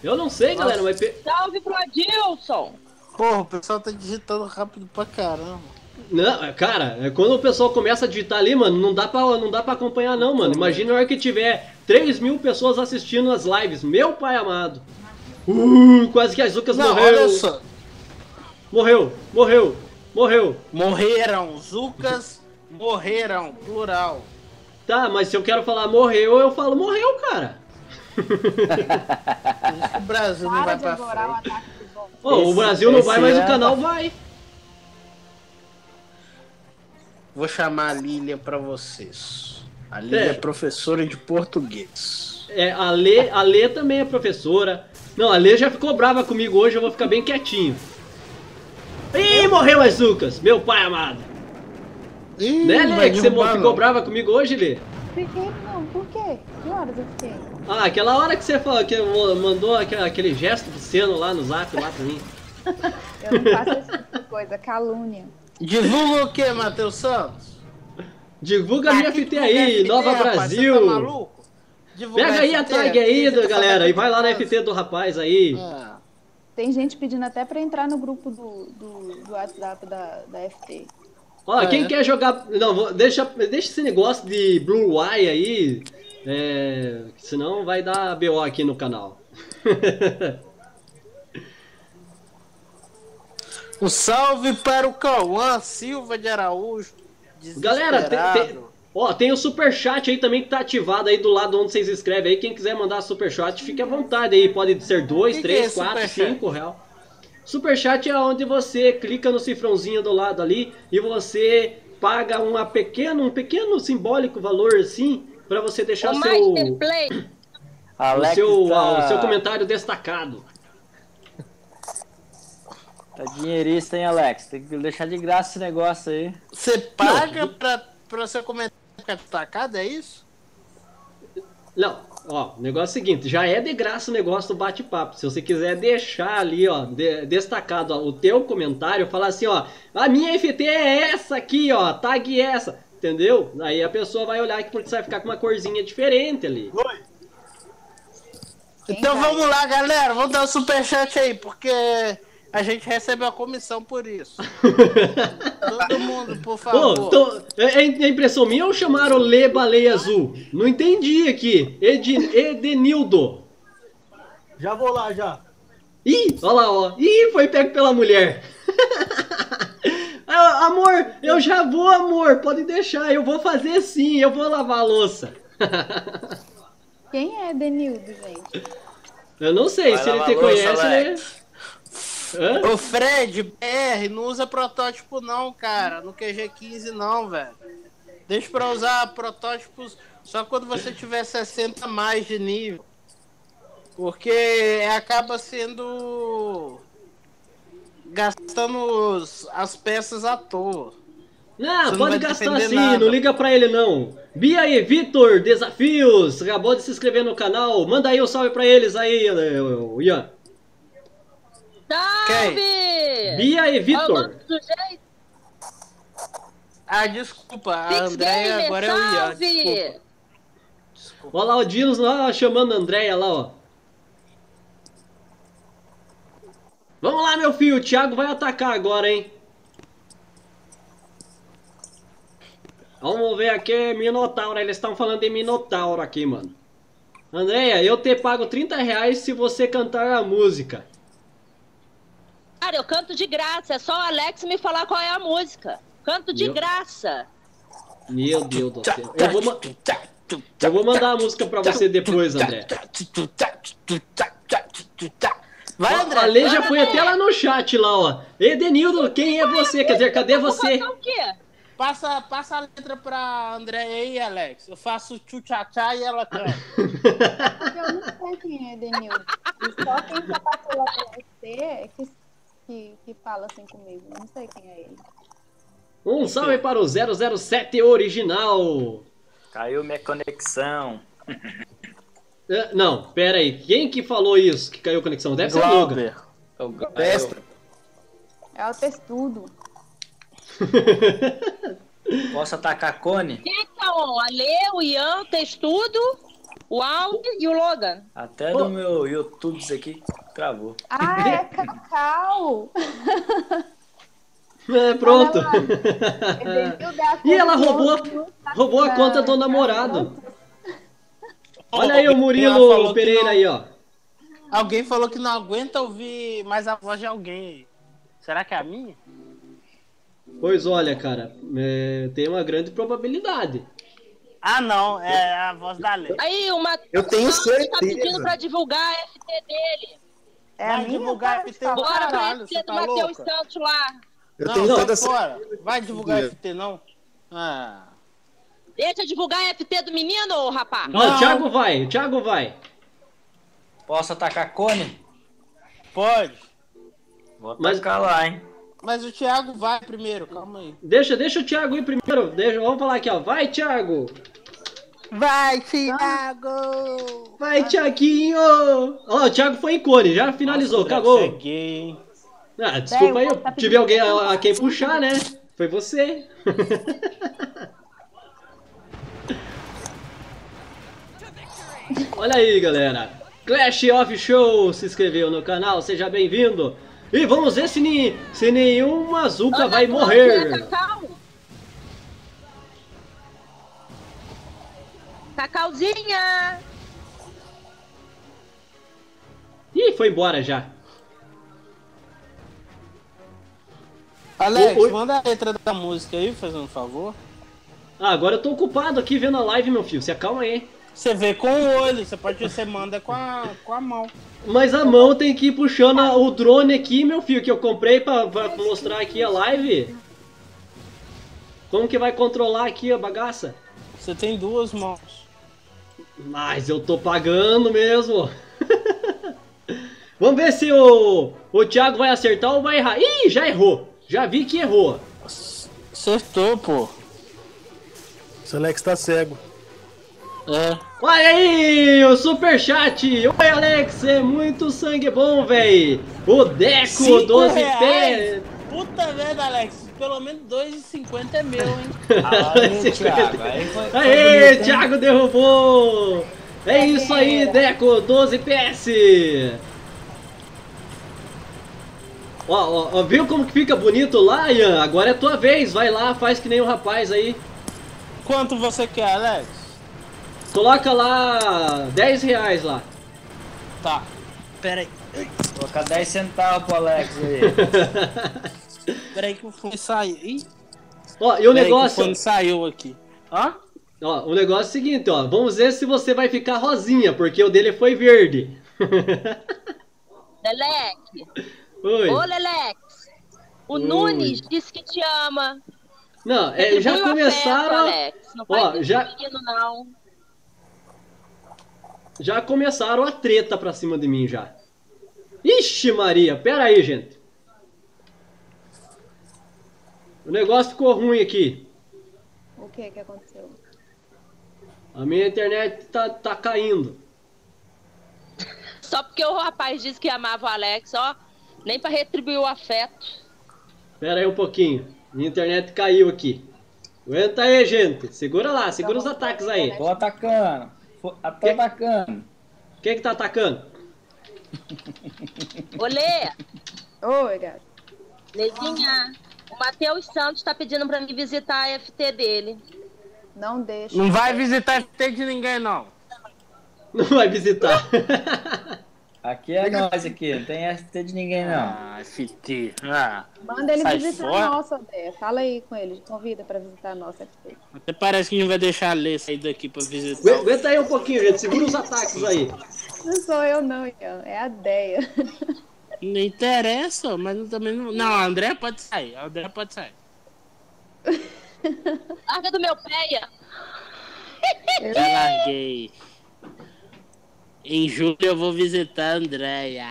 Speaker 2: Eu não sei, galera, mas...
Speaker 5: Salve pro Adilson!
Speaker 3: Porra, o pessoal tá digitando rápido pra caramba.
Speaker 2: Não, é, cara, é quando o pessoal começa a digitar ali, mano, não dá pra, não dá pra acompanhar não, mano. Imagina a hora que tiver 3 mil pessoas assistindo as lives. Meu pai amado. Uh, quase que as Zucas
Speaker 3: Não,
Speaker 2: morreu.
Speaker 3: olha só.
Speaker 2: Morreu, morreu, morreu.
Speaker 3: Morreram. Zucas morreram. Plural.
Speaker 2: Tá, mas se eu quero falar morreu, eu falo morreu, cara.
Speaker 3: O Brasil não
Speaker 4: Para
Speaker 3: vai
Speaker 4: de
Speaker 3: pra frente.
Speaker 2: Ô, o Brasil não vai, mas
Speaker 7: é-
Speaker 2: o canal vai.
Speaker 3: Vou chamar a Lília pra vocês. A Lília
Speaker 2: É.
Speaker 3: é professora de português.
Speaker 2: É, a Lê, a Lê também é professora. Não, a Lê já ficou brava comigo hoje, eu vou ficar bem quietinho. Ih, morreu as Zucas, meu pai amado.
Speaker 3: Ih,
Speaker 2: Né, Lê, que você
Speaker 3: derrubar,
Speaker 2: ficou
Speaker 3: não.
Speaker 2: brava comigo hoje, Lê?
Speaker 4: Fiquei, não, por quê? Que horas eu fiquei?
Speaker 2: Ah, aquela hora que você falou, que mandou aquele, aquele gesto de ceno lá no zap lá pra mim.
Speaker 4: Eu não faço esse tipo de coisa, calúnia.
Speaker 3: Divulga o que, Matheus Santos?
Speaker 2: Divulga a minha
Speaker 3: Aqui
Speaker 2: FT aí,
Speaker 3: FT,
Speaker 2: Nova
Speaker 3: rapaz,
Speaker 2: Brasil.
Speaker 3: Você tá maluco? Divulga
Speaker 2: Pega aí a tag aí,
Speaker 3: você tá
Speaker 2: galera, e vai lá na. FT do rapaz aí.
Speaker 3: Ah,
Speaker 4: Tem gente pedindo até pra entrar no grupo do, do, do WhatsApp da, da FT.
Speaker 2: Ó,
Speaker 3: Ah,
Speaker 2: quem
Speaker 3: é?
Speaker 2: quer jogar. Não, deixa, deixa esse negócio de Blue Eye aí. É, senão vai dar BO aqui no canal.
Speaker 3: Um salve para o Cauã Silva de Araújo.
Speaker 2: Galera, tem, tem- ó, tem o superchat aí também que tá ativado aí do lado onde vocês escrevem aí. Quem quiser mandar superchat, fique à vontade aí. Pode ser 2,
Speaker 3: Que que
Speaker 2: 3,
Speaker 3: é
Speaker 2: 4,
Speaker 3: superchat?
Speaker 2: 5 real. Superchat é onde você clica no cifrãozinho do lado ali e você paga uma pequeno, um pequeno simbólico valor assim pra você deixar
Speaker 5: O
Speaker 2: seu, o seu,
Speaker 7: tá,
Speaker 2: o seu comentário destacado.
Speaker 7: Tá dinheirista, hein, Alex? Tem que deixar de graça esse negócio aí.
Speaker 3: Você paga pra, pra seu comentário ficar destacado, é isso?
Speaker 2: Não, ó, o negócio é o seguinte, já é de graça o negócio do bate-papo. Se você quiser deixar ali, ó, de- destacado ó, o teu comentário, falar assim, ó, a minha FT é essa aqui, ó, tag é essa, entendeu? Aí a pessoa vai olhar aqui porque você vai ficar com uma corzinha diferente ali.
Speaker 4: Quem
Speaker 3: então
Speaker 4: vai?
Speaker 3: vamos lá, galera. Vamos dar o superchat aí, porque a gente recebe uma comissão por isso. Todo mundo, por favor.
Speaker 2: então, é, é impressão minha ou chamaram Lê Baleia Azul? Não entendi aqui. Edi- Edenildo.
Speaker 8: Já vou lá, já.
Speaker 2: Ih, olha lá, ó. Ih, foi pego pela mulher. Ah, amor, eu já vou, amor. Pode deixar. Eu vou fazer sim. Eu vou lavar a louça.
Speaker 4: Quem é Denildo, gente?
Speaker 2: eu não sei.
Speaker 7: Vai
Speaker 2: se ele te
Speaker 7: a louça,
Speaker 2: conhece,
Speaker 7: Alex.
Speaker 2: ele... Hã?
Speaker 3: Ô Fred, BR, não usa protótipo não, cara. No QG15 não, velho. Deixa pra usar protótipos só quando você tiver 60 a mais de nível. Porque acaba sendo. gastando os- as peças à toa.
Speaker 2: Não,
Speaker 3: Você não
Speaker 2: pode
Speaker 3: vai
Speaker 2: gastar
Speaker 3: defender
Speaker 2: sim.
Speaker 3: nada.
Speaker 2: Não liga pra ele, não. Bia e Vitor, desafios. Acabou de se inscrever no canal. Manda aí o um salve pra eles aí, Ian.
Speaker 5: Salve!
Speaker 2: Bia e
Speaker 5: o
Speaker 2: Vitor.
Speaker 3: Ah, desculpa, a Andréia agora é o Ian. Desculpa. desculpa.
Speaker 2: Olha lá o Dinos lá chamando a Andréia lá, ó. Vamos lá, meu filho. O Thiago vai atacar agora, hein? Vamos ver aqui, Minotauro. Eles estão falando de Minotauro aqui, mano. Andréia, eu te pago 30 reais se você cantar a música.
Speaker 5: Cara, eu canto de graça. É só o Alex me falar qual é a música. Canto de
Speaker 2: Meu-
Speaker 5: graça.
Speaker 2: Meu Deus do céu. Eu vou, ma- eu vou mandar a música pra você depois, André.
Speaker 3: Vai, André.
Speaker 2: A Lê já foi até lá no chat lá, ó. Edenildo, quem é você? Quer dizer, cadê você?
Speaker 5: O quê?
Speaker 3: Passa, passa a letra pra André aí, Alex. Eu faço tchu-tchá-tchá e ela canta.
Speaker 4: Eu não sei quem é Denildo. E só quem passou lá pela FT é que, que, que fala assim comigo. Não sei quem é ele.
Speaker 2: Um salve para o 007 original.
Speaker 7: Caiu minha conexão.
Speaker 2: É, Não, pera aí. Quem que falou isso? Que caiu a conexão? Deve ser o Logan.
Speaker 7: É o Glauber.
Speaker 3: Testa.
Speaker 4: É o textudo.
Speaker 7: Posso atacar Cone?
Speaker 5: Então, a Lê, o Ian, o textudo. O Aldi e o Logan.
Speaker 7: Até no meu YouTube isso aqui travou.
Speaker 4: Ah, é Cacau!
Speaker 2: É, pronto. E ela roubou, roubou a conta do namorado. Olha aí o Murilo Pereira
Speaker 3: não-
Speaker 2: aí, ó.
Speaker 3: Alguém falou que não aguenta ouvir mais a voz de alguém. Será que é a minha?
Speaker 2: Pois olha, cara, é, tem uma grande probabilidade.
Speaker 3: Ah, não, é a voz da Lei.
Speaker 5: Aí o Matheus
Speaker 6: Eu tenho
Speaker 5: Santos tá
Speaker 6: certeza.
Speaker 5: pedindo pra divulgar a FT dele.
Speaker 4: É a
Speaker 3: Vai
Speaker 4: minha
Speaker 3: divulgar
Speaker 4: cara
Speaker 3: FT.
Speaker 4: falar.
Speaker 5: Bora pra
Speaker 3: Caralho,
Speaker 5: FT
Speaker 3: você
Speaker 5: do
Speaker 3: tá
Speaker 5: Matheus? Santos lá.
Speaker 6: Eu
Speaker 3: não,
Speaker 6: tenho
Speaker 3: sai
Speaker 6: toda
Speaker 3: fora. Vai divulgar
Speaker 6: certeza.
Speaker 3: FT, não? Ah.
Speaker 5: Deixa eu divulgar a FT do menino, rapaz.
Speaker 2: Ó, o
Speaker 3: Não.
Speaker 2: Thiago vai, o Thiago vai.
Speaker 7: Posso atacar cone?
Speaker 3: Pode.
Speaker 7: Vou
Speaker 2: Mas-
Speaker 7: atacar lá, hein?
Speaker 3: Mas o Thiago vai primeiro, calma aí.
Speaker 2: Deixa, deixa o Thiago ir primeiro. Deixa, vamos falar aqui, ó. Vai, Thiago.
Speaker 3: Vai, Thiago!
Speaker 2: Vai, Thiaguinho. Ó, o Thiago foi em cone, já finalizou,
Speaker 3: Nossa,
Speaker 2: acabou.
Speaker 3: Cheguei.
Speaker 2: Ah, desculpa aí,
Speaker 4: Bem,
Speaker 2: eu
Speaker 4: tá
Speaker 2: tive alguém a, a quem puxar, né? Foi você. Olha aí, galera. Clash of Show se inscreveu no canal, seja bem-vindo. E vamos ver se, ni, se nenhuma Azuka vai
Speaker 5: Ana
Speaker 2: morrer.
Speaker 5: Cacau. Cacauzinha.
Speaker 2: Ih, foi embora já.
Speaker 3: Alex,
Speaker 2: oi.
Speaker 3: manda a letra da música aí, fazendo um favor.
Speaker 2: Ah, agora eu tô ocupado aqui vendo a live, meu filho. Se acalma aí.
Speaker 3: Você vê com o olho, você pode você manda com a, com a mão.
Speaker 2: Mas a mão tem que ir puxando a- o drone aqui, meu filho, que eu comprei pra, pra mostrar aqui a live. Como que vai controlar aqui a bagaça?
Speaker 3: Você tem duas mãos.
Speaker 2: Mas eu tô pagando mesmo. Vamos ver se o, o Thiago vai acertar ou vai errar. Ih, já errou. Já vi que errou.
Speaker 3: Acertou, pô.
Speaker 8: Seu Alex tá cego.
Speaker 3: É.
Speaker 2: Olha aí, o superchat. Oi, Alex, é muito sangue bom, véi. O Deco,
Speaker 3: Cinco
Speaker 2: 12
Speaker 3: reais.
Speaker 2: pés.
Speaker 3: Puta merda, Alex. Pelo menos 2,50 é meu, hein?
Speaker 7: Aí, Thiago, aí foi, foi
Speaker 2: Aê? Thiago derrubou! É isso aí, Deco, 12 PS! Ó, ó, ó, viu como que fica bonito lá, Ian? Agora é tua vez, vai lá, faz que nem o rapaz aí.
Speaker 3: Quanto você quer, Alex?
Speaker 2: Coloca lá 10 reais lá.
Speaker 3: Tá. Pera aí.
Speaker 7: Vou colocar 10 centavos pro Alex aí.
Speaker 3: Pera aí que o fone saiu. Ih,
Speaker 2: Ó, e o
Speaker 3: pera aí que o
Speaker 2: negócio,
Speaker 3: fone saiu aqui. Hã?
Speaker 2: ó, o negócio é o seguinte, ó, vamos ver se você vai ficar rosinha, porque o dele foi verde.
Speaker 5: Leleque.
Speaker 2: Oi.
Speaker 5: Ô, Lelex. O
Speaker 2: Oi.
Speaker 5: Nunes disse que te ama.
Speaker 2: Não, é, já começaram,
Speaker 5: afeto, Alex. Não faz
Speaker 2: Ó, já-
Speaker 5: menino, não.
Speaker 2: Já começaram a treta pra cima de mim já. Ixi Maria, pera aí, gente. O negócio ficou ruim aqui.
Speaker 4: O que que aconteceu?
Speaker 2: A minha internet tá, tá caindo.
Speaker 5: Só porque o rapaz disse que amava o Alex, ó. Nem pra retribuir o afeto.
Speaker 2: Pera aí um pouquinho. Minha internet caiu aqui. Aguenta aí, gente. Segura lá, segura os ataques aí.
Speaker 7: Tô atacando. Fo- Tô atacando.
Speaker 2: Quem que tá atacando?
Speaker 5: Olê,
Speaker 4: Oi, gato.
Speaker 5: Neguinha. O Matheus Santos tá pedindo pra me visitar a FT dele.
Speaker 4: Não deixa.
Speaker 3: Não vai visitar FT de ninguém, não.
Speaker 2: Não vai visitar.
Speaker 7: Aqui é nós aqui, não tem ST de ninguém não.
Speaker 3: Ah, FT. Ah,
Speaker 4: Manda ele
Speaker 3: Sai
Speaker 4: visitar
Speaker 3: fora.
Speaker 4: a nossa, Dé. Fala aí com ele. Convida pra visitar a nossa FT.
Speaker 3: até parece que a gente vai deixar a Lê sair daqui pra visitar.
Speaker 2: Agu- Aguenta aí um pouquinho, gente. Segura os ataques aí.
Speaker 4: Não sou eu, não, Ian. É a Deia.
Speaker 3: Não interessa, mas não- também não. Não, a André pode sair. A André pode sair.
Speaker 5: Larga do meu pé, Ian.
Speaker 3: Já larguei. Em julho eu vou visitar a Andréia.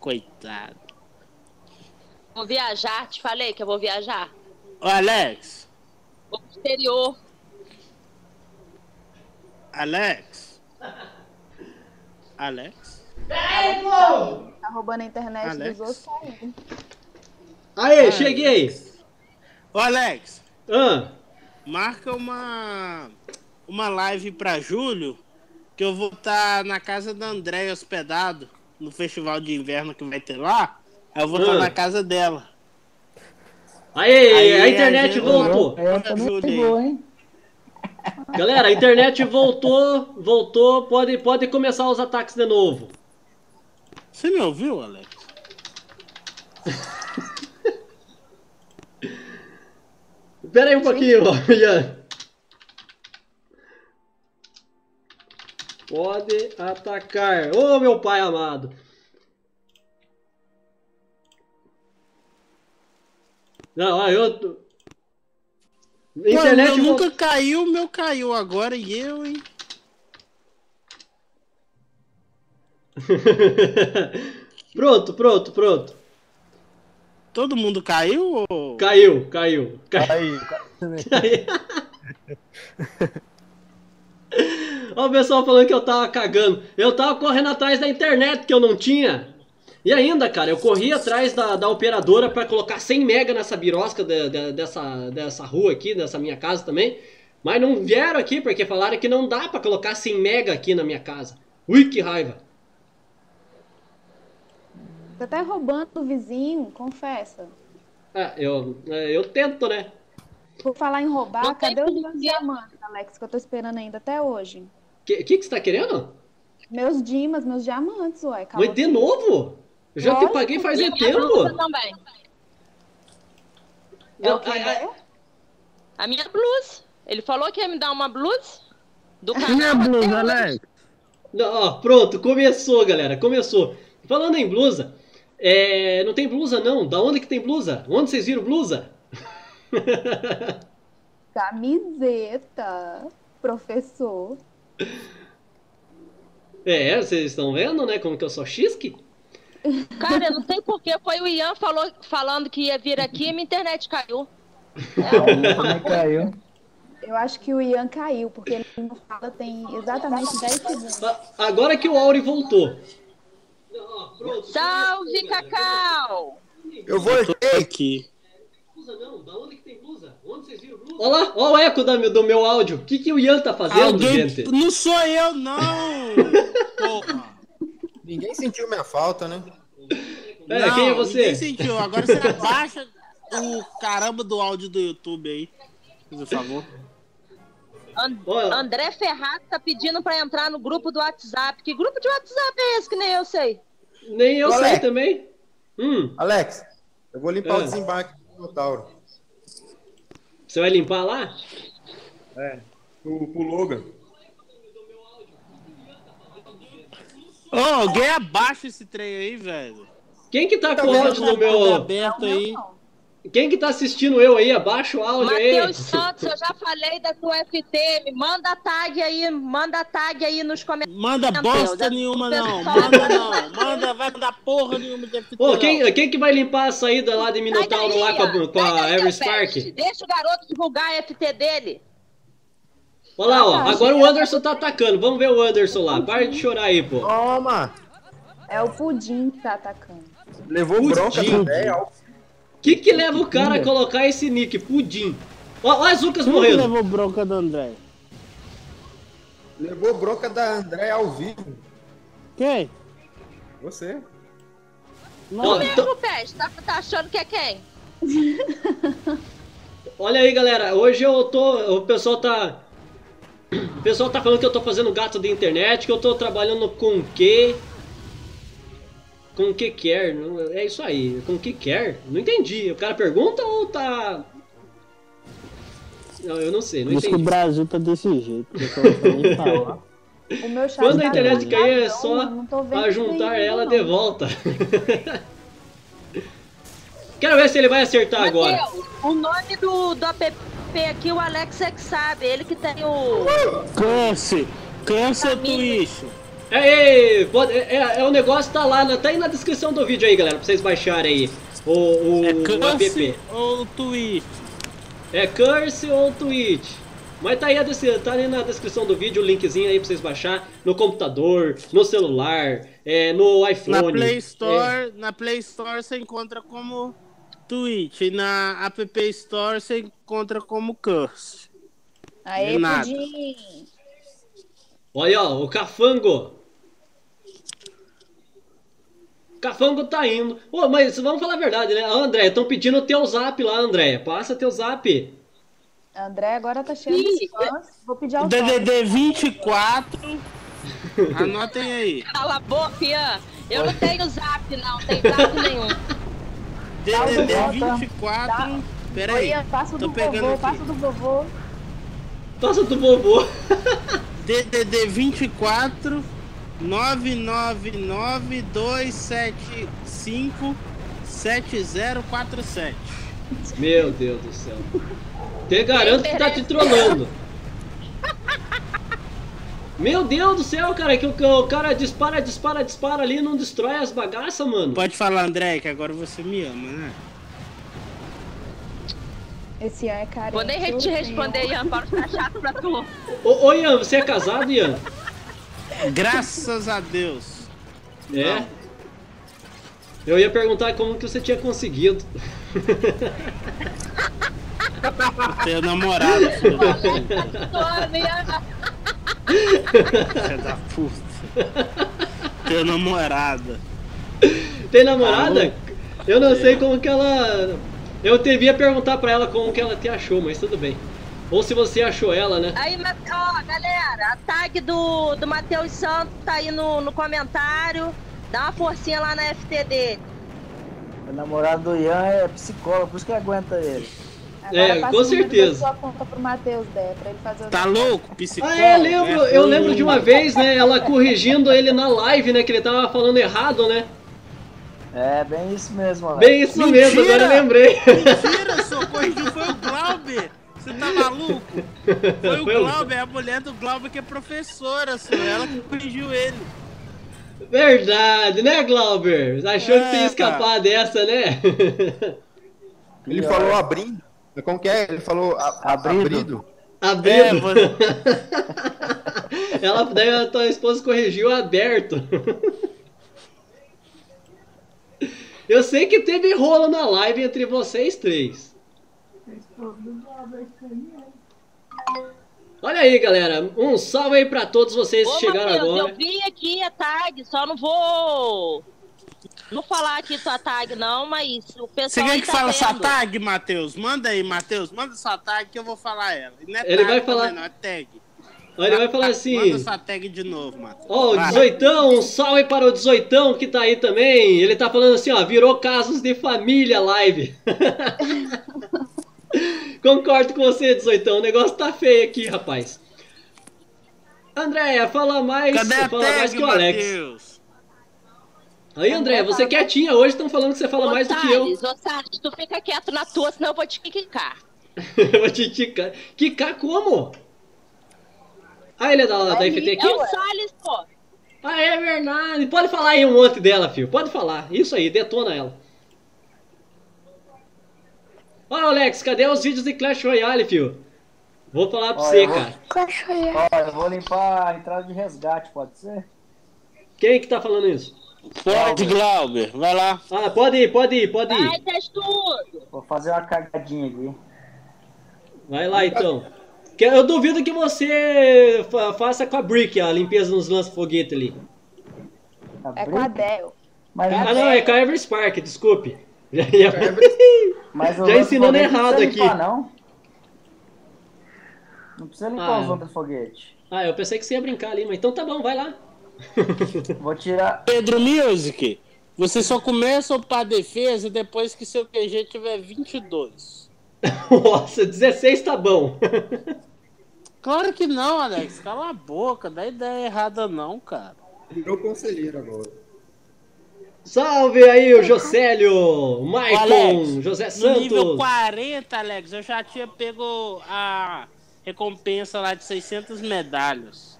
Speaker 3: Coitado.
Speaker 5: Vou viajar, te falei que eu vou viajar.
Speaker 3: Ô, Alex.
Speaker 5: Vou pro exterior.
Speaker 3: Alex. Alex.
Speaker 4: Tá roubando a internet
Speaker 3: Alex.
Speaker 4: dos outros, tá aí.
Speaker 2: Aê, cheguei.
Speaker 3: Ô, Alex.
Speaker 2: Ah,
Speaker 3: Marca uma. Uma live pra julho. Que eu vou estar na casa da Andréia hospedado no festival de inverno que vai ter lá. Aí eu vou estar
Speaker 2: Ah.
Speaker 3: na casa dela.
Speaker 2: Aê,
Speaker 3: Aí
Speaker 2: a internet
Speaker 3: gente-
Speaker 2: voltou.
Speaker 4: Chegou, hein?
Speaker 2: Galera, a internet voltou, voltou. Pode, pode começar os ataques de novo.
Speaker 3: Você me ouviu, Alex?
Speaker 2: Espera aí um pouquinho, ó, Ian. Pode atacar. Ô, meu pai amado. Não, ó, eu... tô- Internet
Speaker 3: meu nunca caiu, o meu caiu agora e eu, hein?
Speaker 2: pronto, pronto, pronto.
Speaker 3: Todo mundo caiu ou...
Speaker 2: Caiu, caiu. caiu.
Speaker 8: Aí,
Speaker 2: Ó o pessoal falando que eu tava cagando. Eu tava correndo atrás da internet que eu não tinha. E ainda, cara, eu corri atrás da, da operadora pra colocar 100 mega nessa birosca de- de- dessa, dessa rua aqui, dessa minha casa também. Mas não vieram aqui porque falaram que não dá pra colocar 100 mega aqui na minha casa. Ui, que raiva.
Speaker 4: Você tá roubando do vizinho, confessa.
Speaker 2: Ah, eu, é, eu tento, né?
Speaker 4: Por falar em roubar, cadê os diamantes, Alex, que eu tô esperando ainda até hoje?
Speaker 2: O que, que, que você tá querendo?
Speaker 4: Meus dimas, meus diamantes, uai. calma
Speaker 2: Mas de novo? Eu já te
Speaker 4: Lógico.
Speaker 2: paguei faz
Speaker 5: a
Speaker 2: tempo.
Speaker 5: também.
Speaker 4: É o que
Speaker 2: Ah, ah,
Speaker 4: é?
Speaker 5: A minha blusa. Ele falou que ia me dar uma blusa. Do canal.
Speaker 3: Minha blusa. Alex.
Speaker 2: Não, ó, pronto, começou, galera, começou. Falando em blusa, é, não tem blusa não. Da onde que tem blusa? Onde vocês viram blusa?
Speaker 4: Camiseta, professor.
Speaker 2: É, vocês estão vendo, né, como que eu sou xisque?
Speaker 5: Cara, eu não sei porquê. Foi o Ian falou, falando que ia vir aqui e minha internet caiu.
Speaker 7: Também caiu.
Speaker 4: Eu acho que o Ian caiu, porque ele não fala tem exatamente 10 segundos.
Speaker 2: A- Agora que o Auri voltou.
Speaker 5: Salve, Cacau!
Speaker 8: eu vou
Speaker 3: Aqui.
Speaker 2: Não, da onde que tem blusa? Onde vocês viram blusa? Olha lá, olha o eco da- do meu áudio. O que, que o Ian tá fazendo,
Speaker 3: Alguém...
Speaker 2: gente?
Speaker 3: Não sou eu, não! Porra.
Speaker 6: Ninguém sentiu minha falta, né?
Speaker 2: É,
Speaker 3: Não,
Speaker 2: quem é você?
Speaker 3: Ninguém sentiu. Agora você abaixa o caramba do áudio do YouTube aí. Por favor.
Speaker 5: An-
Speaker 2: Olha.
Speaker 5: André Ferraz tá pedindo pra entrar no grupo do WhatsApp. Que grupo de WhatsApp é esse que nem eu sei?
Speaker 2: Nem eu sei também. Hum,
Speaker 6: Alex, eu vou limpar
Speaker 2: É.
Speaker 6: o desembarque do Minotauro.
Speaker 2: Você vai limpar lá?
Speaker 6: É. Pro, pro Logan.
Speaker 3: Ô, alguém abaixa esse trem aí, velho.
Speaker 2: Quem que tá com o áudio no
Speaker 3: Tá
Speaker 2: meu...
Speaker 3: aberto aí.
Speaker 4: Não,
Speaker 2: Quem que tá assistindo eu aí? Abaixa o áudio aí.
Speaker 5: Matheus Santos, eu já falei da tua FT. Me manda tag aí, manda tag aí nos comentários.
Speaker 3: Manda bosta
Speaker 5: Deus,
Speaker 3: nenhuma, não. Manda não. Manda, vai dar porra nenhuma de FT,
Speaker 2: Ô, quem, quem que vai limpar a saída lá de Minotauro lá com a, com a Ares Park?
Speaker 5: Deixa o garoto divulgar a FT dele.
Speaker 2: Olha lá, ó. Agora o Anderson tá atacando. Vamos ver o Anderson lá. Para de chorar aí, pô.
Speaker 6: Toma!
Speaker 4: é o Pudim que tá atacando.
Speaker 6: Levou
Speaker 2: Pudim.
Speaker 6: bronca também.
Speaker 2: Que que leva o cara a colocar esse nick? Pudim. Ó, ó as Lucas morrendo.
Speaker 3: levou bronca do André?
Speaker 6: Levou bronca da André ao vivo.
Speaker 3: Quem?
Speaker 6: Você.
Speaker 3: Não,
Speaker 2: então-
Speaker 5: Mesmo, Peste, tá, tá achando que é quem?
Speaker 2: olha aí, galera. Hoje eu tô. O pessoal tá. O pessoal tá falando que eu tô fazendo gato de internet, que eu tô trabalhando com o quê? Com o que quer. não- É isso aí. Com o que quer? Não entendi. O cara pergunta ou tá. Não, eu não sei, não
Speaker 3: Diz que o
Speaker 2: entendi.
Speaker 3: Brasil tá desse jeito.
Speaker 2: Quando a
Speaker 4: tá
Speaker 2: internet
Speaker 4: travado,
Speaker 2: cair é só
Speaker 4: não tô vendo
Speaker 2: a
Speaker 4: isso
Speaker 2: juntar
Speaker 4: aí,
Speaker 2: ela
Speaker 4: não.
Speaker 2: de volta. Quero ver se ele vai acertar agora.
Speaker 5: Matheus, o nome do, do app aqui, o Alex é que sabe. Ele que tem o.
Speaker 3: Câncer. Câncer Twitch.
Speaker 2: É, é, é, o negócio tá lá, tá aí na descrição do vídeo aí, galera, pra vocês baixarem aí o, o,
Speaker 3: É
Speaker 2: o app.
Speaker 3: ou Twitch?
Speaker 2: É Curse ou Twitch. Mas tá aí, a tá aí na descrição do vídeo o linkzinho aí pra vocês baixar no computador, no celular, é, no iPhone.
Speaker 3: Na Play
Speaker 2: É,
Speaker 3: Store, na Play Store você encontra como Twitch e na App Store você encontra como Curse. Nada.
Speaker 4: Pudim.
Speaker 2: Olha, ó, o Cafango. Cafango tá indo. Ô, mas vamos falar a verdade, né? Ô, André, estão pedindo o teu zap lá, André. Passa teu zap.
Speaker 4: André agora tá cheio
Speaker 5: Ih,
Speaker 4: de fãs. Vou pedir ao
Speaker 3: DDD 24. Anotem aí.
Speaker 5: Cala a boca, Ian. Eu não tenho zap, não. Tenho zap nenhum.
Speaker 3: DDD
Speaker 4: Dá-
Speaker 3: 24. Pera aí.
Speaker 4: Oi, passa
Speaker 3: Tô
Speaker 4: do
Speaker 3: pegando
Speaker 4: vovô,
Speaker 3: aqui.
Speaker 4: passa do vovô.
Speaker 2: Passa do vovô.
Speaker 3: DDD 24 999 275 7047.
Speaker 2: Meu Deus do céu. Te garanto que tá te trollando. Meu Deus do céu, cara, que o, que o cara dispara, dispara, dispara ali e não destrói as bagaças, mano.
Speaker 3: Pode falar, André, que agora você me ama, né?
Speaker 4: Esse ano é carente.
Speaker 5: Vou nem
Speaker 4: eu
Speaker 5: te responder, Ian, para ficar chato pra tu.
Speaker 2: Ô, ô Ian, você é casado, Ian?
Speaker 3: Graças a Deus.
Speaker 2: É? Eu ia perguntar como que você tinha conseguido.
Speaker 3: Tenho namorado, filho da puta.
Speaker 5: Tome, Ian.
Speaker 3: Filho da puta. Tenho namorada.
Speaker 2: Tem namorada? Eu não sei como que ela. Eu devia perguntar pra ela como que ela te achou, mas tudo bem. Ou se você achou ela, né?
Speaker 5: Aí, ó, galera, a tag do, do Matheus Santos tá aí no, no comentário. Dá uma forcinha lá na FT dele.
Speaker 7: O namorado do Ian é psicólogo, por isso que aguenta ele.
Speaker 4: Agora
Speaker 2: É, com certeza.
Speaker 4: sua conta pro Matheus, Dé, pra ele fazer o
Speaker 3: Tá louco? Psicólogo?
Speaker 2: Ah, é, lembro,
Speaker 3: É,
Speaker 2: eu lembro de uma
Speaker 3: um-
Speaker 2: vez, né? Ela corrigindo ele na live, né? Que ele tava falando errado, né?
Speaker 7: É, bem isso mesmo, Alex.
Speaker 2: Bem isso mesmo,
Speaker 3: Mentira!
Speaker 2: agora eu lembrei.
Speaker 3: Mentira, só corrigiu foi o Glauber. Você tá maluco? Foi o Glauber, a mulher do Glauber que é professora, só. Ela que corrigiu ele.
Speaker 2: Verdade, né, Glauber? Achou que você ia
Speaker 3: É,
Speaker 2: escapar dessa, né?
Speaker 6: Ele
Speaker 7: Pior.
Speaker 6: falou abrindo. Como que é? Ele falou a-
Speaker 7: Abrido.
Speaker 3: É,
Speaker 2: Abrindo.
Speaker 3: você...
Speaker 2: Ela, daí a tua esposa corrigiu aberto. Eu sei que teve rolo na live entre vocês três. Olha aí, galera. Um salve aí pra todos vocês que chegaram agora.
Speaker 5: eu vi aqui a tag, só não vou. Não falar aqui tua tag, não, mas o
Speaker 3: Você
Speaker 5: pessoal.
Speaker 3: quer
Speaker 5: aí
Speaker 3: que
Speaker 5: tá
Speaker 3: fala
Speaker 5: vendo.
Speaker 3: tag, Matheus? Manda aí, Matheus. Manda essa tag que eu vou falar ela. Não é
Speaker 2: Ele
Speaker 3: tag
Speaker 2: vai falar-
Speaker 3: Não, é tag.
Speaker 2: Olha, ele vai falar
Speaker 3: Manda
Speaker 2: assim.
Speaker 3: essa tag de novo, Matheus.
Speaker 2: Ó, o
Speaker 3: Vai.
Speaker 2: 18, um salve para o 18 que tá aí também. Ele tá falando assim, ó, virou casos de família live. Concordo com você, 18, o negócio tá feio aqui, rapaz. Andréia, fala mais,
Speaker 3: Cadê a
Speaker 2: fala mais
Speaker 3: tag,
Speaker 2: que o Alex. Aí, André, você quietinha hoje, estão falando que você fala
Speaker 5: Ô,
Speaker 2: mais do que eu.
Speaker 5: Ô, Thales, tu fica quieto na tua, senão eu vou te quicar.
Speaker 2: eu vou te quicar. Quicar como? Ah, ele é da, da FT aqui?
Speaker 5: É o Salles, pô.
Speaker 2: Ah, é verdade. Pode falar aí um monte dela, filho. Pode falar. Isso aí, detona ela. Ó, Alex, cadê os vídeos de Clash Royale, filho? Vou falar pra
Speaker 7: Olha,
Speaker 2: você,
Speaker 7: vou-
Speaker 2: cara.
Speaker 7: Ó, eu vou limpar a entrada de resgate, pode ser?
Speaker 2: Quem que tá falando isso?
Speaker 3: Pode, Glauber. Vai lá.
Speaker 2: Ah, pode ir, pode ir, pode
Speaker 5: Vai,
Speaker 2: ir.
Speaker 5: testudo.
Speaker 7: Vou fazer uma cagadinha aqui.
Speaker 2: Vai lá, então. Que Eu duvido que você fa- faça com a Brick a limpeza nos lança-foguete ali.
Speaker 4: É com a Del.
Speaker 7: Mas,
Speaker 2: Ah, não, é com a Ever Spark, desculpe. Já, ia-
Speaker 7: mas
Speaker 2: já ensinando errado
Speaker 7: precisa limpar,
Speaker 2: aqui.
Speaker 7: Não, não precisa limpar
Speaker 2: Ah.
Speaker 7: os outros foguetes.
Speaker 2: Ah, eu pensei que você ia brincar ali, mas então tá bom, vai lá.
Speaker 7: Vou tirar.
Speaker 3: Pedro Music, você só começa a defesa depois que seu QG tiver 22.
Speaker 2: Nossa, 16 tá bom.
Speaker 3: Claro que não, Alex. Cala a boca. Dá ideia errada não, cara.
Speaker 6: Virou conselheiro agora.
Speaker 2: Salve aí o Jocélio, Maicon,
Speaker 3: Alex,
Speaker 2: José
Speaker 3: No nível
Speaker 2: Santos.
Speaker 3: 40, Alex, eu já tinha pego a recompensa lá de 600 medalhas.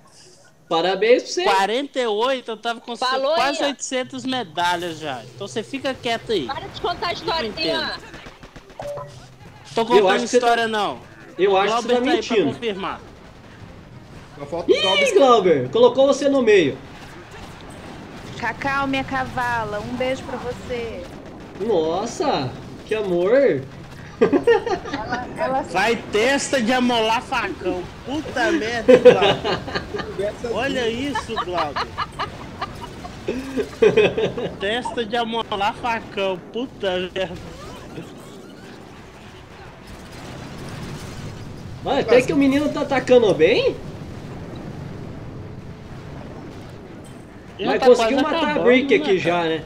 Speaker 2: Parabéns pra você.
Speaker 3: 48, eu tava com
Speaker 5: Falou
Speaker 3: quase
Speaker 5: ó.
Speaker 3: 800 medalhas já. Então você fica quieto aí.
Speaker 5: Para de contar a história. Ian.
Speaker 3: Tô
Speaker 2: Eu
Speaker 3: contando
Speaker 2: acho que você tá-
Speaker 3: história não.
Speaker 2: Eu acho que você
Speaker 3: Glauber
Speaker 2: tá
Speaker 3: tá
Speaker 2: mentindo.
Speaker 3: confirmar.
Speaker 6: Só falta o
Speaker 2: Ih,
Speaker 6: Glauber.
Speaker 2: Glauber, colocou você no meio.
Speaker 4: Cacau, minha cavala, um beijo pra você.
Speaker 2: Nossa, que amor.
Speaker 4: Ela, ela
Speaker 3: Vai testa de amolar facão. Puta merda, Glauber. Olha isso, Glauber. Testa de amolar facão. Puta merda.
Speaker 2: Olha, até que o menino tá atacando bem.
Speaker 3: Já
Speaker 2: Mas
Speaker 3: tá
Speaker 2: conseguiu matar a
Speaker 3: acabando,
Speaker 2: Brick
Speaker 3: né,
Speaker 2: aqui
Speaker 3: cara?
Speaker 2: já, né?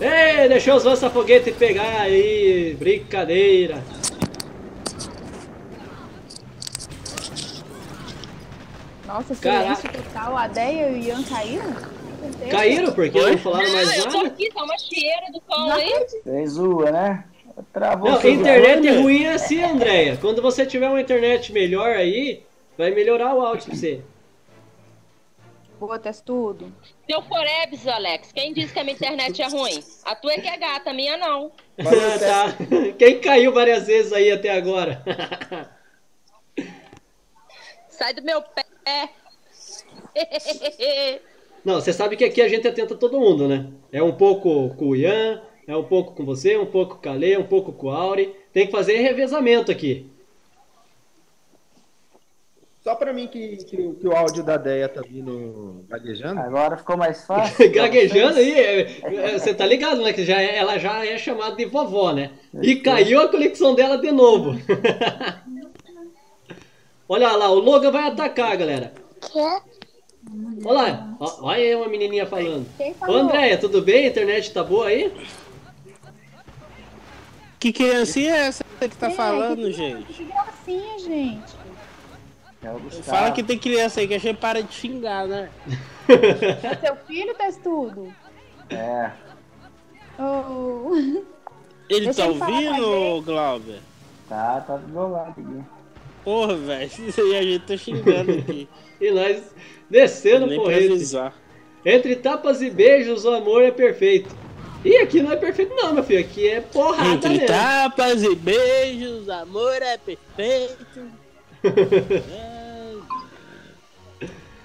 Speaker 2: Ei, deixou os lança-foguete pegar aí, brincadeira.
Speaker 4: Nossa,
Speaker 2: Caraca.
Speaker 4: silêncio total. A Deia e o Ian caíram?
Speaker 2: Caíram porque não falaram mais
Speaker 5: eu tô
Speaker 2: nada?
Speaker 5: aqui, tá uma cheira do cão
Speaker 4: Não
Speaker 5: aí.
Speaker 7: zoa, né? Travou
Speaker 2: Não, internet
Speaker 7: fone.
Speaker 2: ruim é assim, Andréia. Quando você tiver uma internet melhor aí, vai melhorar o áudio pra você.
Speaker 4: Boa, tudo.
Speaker 5: Seu Forebs, Alex, quem disse que a minha internet é ruim? A tua é que é gata, a minha não.
Speaker 2: tá. Quem caiu várias vezes aí até agora?
Speaker 5: Sai do meu pé.
Speaker 2: Não, você sabe que aqui a gente atenta todo mundo, né? É um pouco com o Ian, é um pouco com você, um pouco com o Kale, um pouco com o Auri. Tem que fazer revezamento aqui.
Speaker 6: Só pra mim que, que, o- que o áudio da Deia tá vindo gaguejando.
Speaker 7: Agora ficou mais fácil.
Speaker 2: Gaguejando aí, é- é- você tá ligado, né? Que já é- ela já é chamada de vovó, né? E caiu a conexão dela de novo. Olha lá, o Logan vai atacar, galera. Olha lá, ó- olha aí uma menininha falando.
Speaker 4: Quem
Speaker 2: Ô
Speaker 4: falou?
Speaker 2: Andréia, tudo bem? A internet tá boa aí?
Speaker 3: Que criancinha é essa que tá
Speaker 4: É,
Speaker 3: falando,
Speaker 4: que-
Speaker 3: gente?
Speaker 4: Que gracinha, gente.
Speaker 7: É o Gustavo.
Speaker 3: Fala que tem criança aí que a gente para de xingar, né?
Speaker 4: É seu filho, testudo?
Speaker 7: É.
Speaker 4: Oh.
Speaker 3: Ele
Speaker 4: Deixa
Speaker 3: tá
Speaker 4: ele
Speaker 3: ouvindo, Glauber?
Speaker 7: Tá, tá do meu lado aqui.
Speaker 3: Porra, velho. Isso aí a gente tá xingando aqui.
Speaker 2: E nós descendo
Speaker 3: Nem pra
Speaker 2: porrete.
Speaker 3: avisar.
Speaker 2: Entre tapas e beijos, o amor é perfeito. E aqui não é perfeito não, meu filho. Aqui é porrada
Speaker 3: Entre
Speaker 2: mesmo.
Speaker 3: tapas e beijos, amor é perfeito.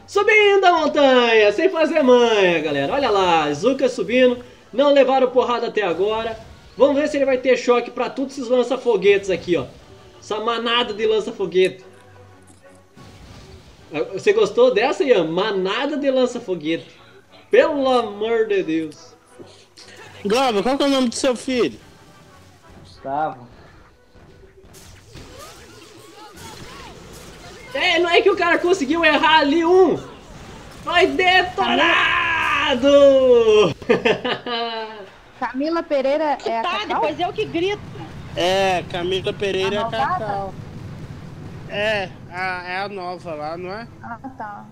Speaker 2: Subindo a montanha, sem fazer manha, galera. Olha lá, Zuka subindo. Não levaram porrada até agora. Vamos ver se ele vai ter choque pra todos esses lança-foguetes aqui, ó. Essa manada de lança-foguete. Você gostou dessa, Ian? Manada de lança-foguete. Pelo amor de Deus.
Speaker 3: Glauber, qual que é o nome do seu filho?
Speaker 7: Gustavo.
Speaker 2: É, não é que o cara conseguiu errar ali um. Foi detonado!
Speaker 4: Camila Pereira é a
Speaker 5: Tá,
Speaker 4: Cacau?
Speaker 5: depois eu que grito.
Speaker 3: É, Camila Pereira é
Speaker 4: A
Speaker 3: a
Speaker 4: malvada?
Speaker 3: Cacau. É, a, é a nova lá, não é?
Speaker 4: Ah, tá.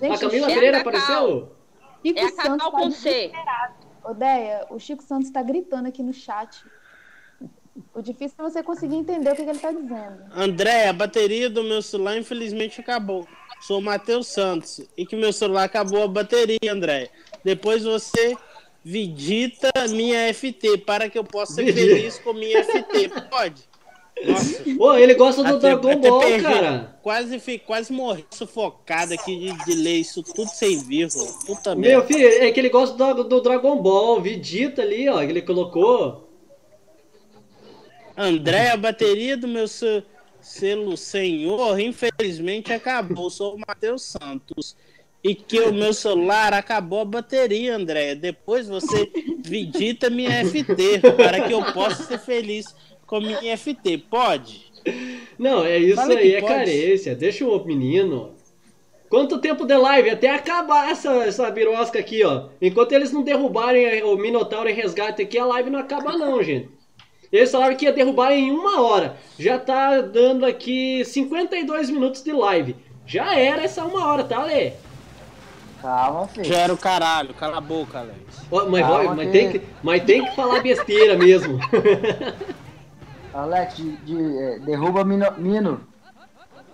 Speaker 2: a
Speaker 4: Gente,
Speaker 2: Camila
Speaker 4: o Chico,
Speaker 2: Pereira
Speaker 5: Cacau.
Speaker 2: apareceu?
Speaker 4: Chico
Speaker 5: É a
Speaker 4: Santos
Speaker 5: Cacau
Speaker 4: tá
Speaker 5: com C.
Speaker 4: Odeia, o Chico Santos tá gritando aqui no chat. O difícil é você conseguir entender o que, que ele tá dizendo.
Speaker 3: André, a bateria do meu celular infelizmente acabou. Sou o Matheus Santos. E que meu celular acabou a bateria, André. Depois você vidita minha FT para que eu possa ser feliz com minha FT. Pode? Nossa.
Speaker 2: Pô, ele gosta do
Speaker 3: Até-
Speaker 2: Dragon
Speaker 3: até
Speaker 2: Ball,
Speaker 3: perdi.
Speaker 2: cara.
Speaker 3: Quase, fi- quase morri sufocado aqui de, de ler isso tudo sem vírgula. Puta
Speaker 2: Meu
Speaker 3: merda.
Speaker 2: filho, é que ele gosta do, do Dragon Ball, Vegeta ali, ó, que ele colocou.
Speaker 3: André, a bateria do meu selo senhor, infelizmente acabou. Sou o Matheus Santos. E que o meu celular acabou a bateria, André. Depois você vidita minha FT para que eu possa ser feliz com minha FT. Pode?
Speaker 2: Não, é isso
Speaker 3: Fala
Speaker 2: aí, é
Speaker 3: pode.
Speaker 2: carência. Deixa o menino. Quanto tempo de live? Até acabar essa, essa birosca aqui, ó. Enquanto eles não derrubarem o Minotauro em resgate aqui, a live não acaba não, gente. Eles falaram que ia derrubar em uma hora. Já tá dando aqui 52 minutos de live. Já era essa uma hora, tá, Lê?
Speaker 7: Calma, filho.
Speaker 3: Já era o caralho. Cala a boca, Alex.
Speaker 2: Ó, Mas,
Speaker 7: Calma
Speaker 2: mas,
Speaker 7: que-
Speaker 2: tem que, mas tem que falar besteira mesmo.
Speaker 7: Alex, de, de- é, derruba Mino. Mino.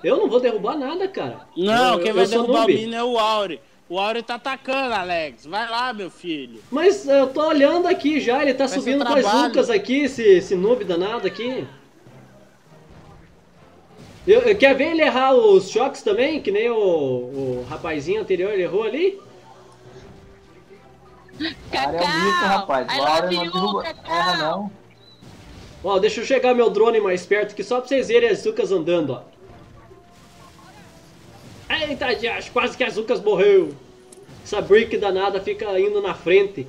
Speaker 2: Eu não vou derrubar nada, cara.
Speaker 3: Não,
Speaker 2: Eu-
Speaker 3: quem
Speaker 2: eu
Speaker 3: vai derrubar o. Mino é o Auri. O Auri tá atacando, Alex. Vai lá, meu filho.
Speaker 2: Mas eu tô olhando aqui já, ele tá
Speaker 3: Faz
Speaker 2: subindo com as. Lucas aqui, esse, esse noob danado aqui. Eu, eu- quer ver ele errar os choques também? Que nem o, o rapazinho anterior ele errou ali?
Speaker 7: Cara, é o mito, rapaz.
Speaker 5: I love
Speaker 7: não
Speaker 5: you,
Speaker 7: derruba
Speaker 5: Cacau.
Speaker 7: erra, não.
Speaker 2: Ó, deixa eu chegar meu drone mais perto aqui só pra vocês verem as Zucas andando, ó. Eita, Josh, quase que a Zucas morreu. Essa brick danada fica indo na frente.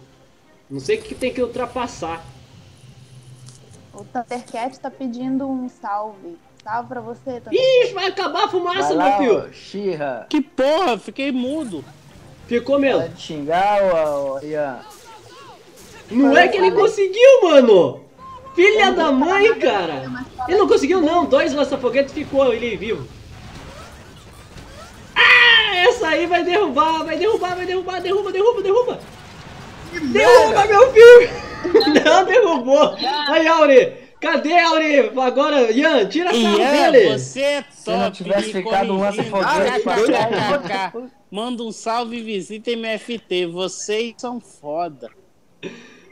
Speaker 2: Não sei o que tem que ultrapassar.
Speaker 4: O Thundercat tá pedindo um salve. Salve pra você, Thundercat.
Speaker 2: Ixi, vai acabar a fumaça,
Speaker 7: Vai
Speaker 2: meu filho.
Speaker 7: Xirra.
Speaker 3: Que porra, fiquei mudo.
Speaker 2: Ficou mesmo.
Speaker 7: Pode xingar, ô, Ian.
Speaker 2: Não é que ele conseguiu, mano. Filha da mãe, cara. Ele não conseguiu, não. Dois lança-foguetes ficou ele vivo. Ah, essa aí vai derrubar, vai derrubar, vai derrubar, derruba, derruba, derruba. Derruba, meu filho. Não derrubou. Aí, Auri. Cadê, Auri? Agora, Ian, tira essa
Speaker 3: Ian,
Speaker 2: dele.
Speaker 3: você é top.
Speaker 7: não tivesse ficado um lança-foguete.
Speaker 3: Manda um salve e visitem meu FT. Vocês são foda.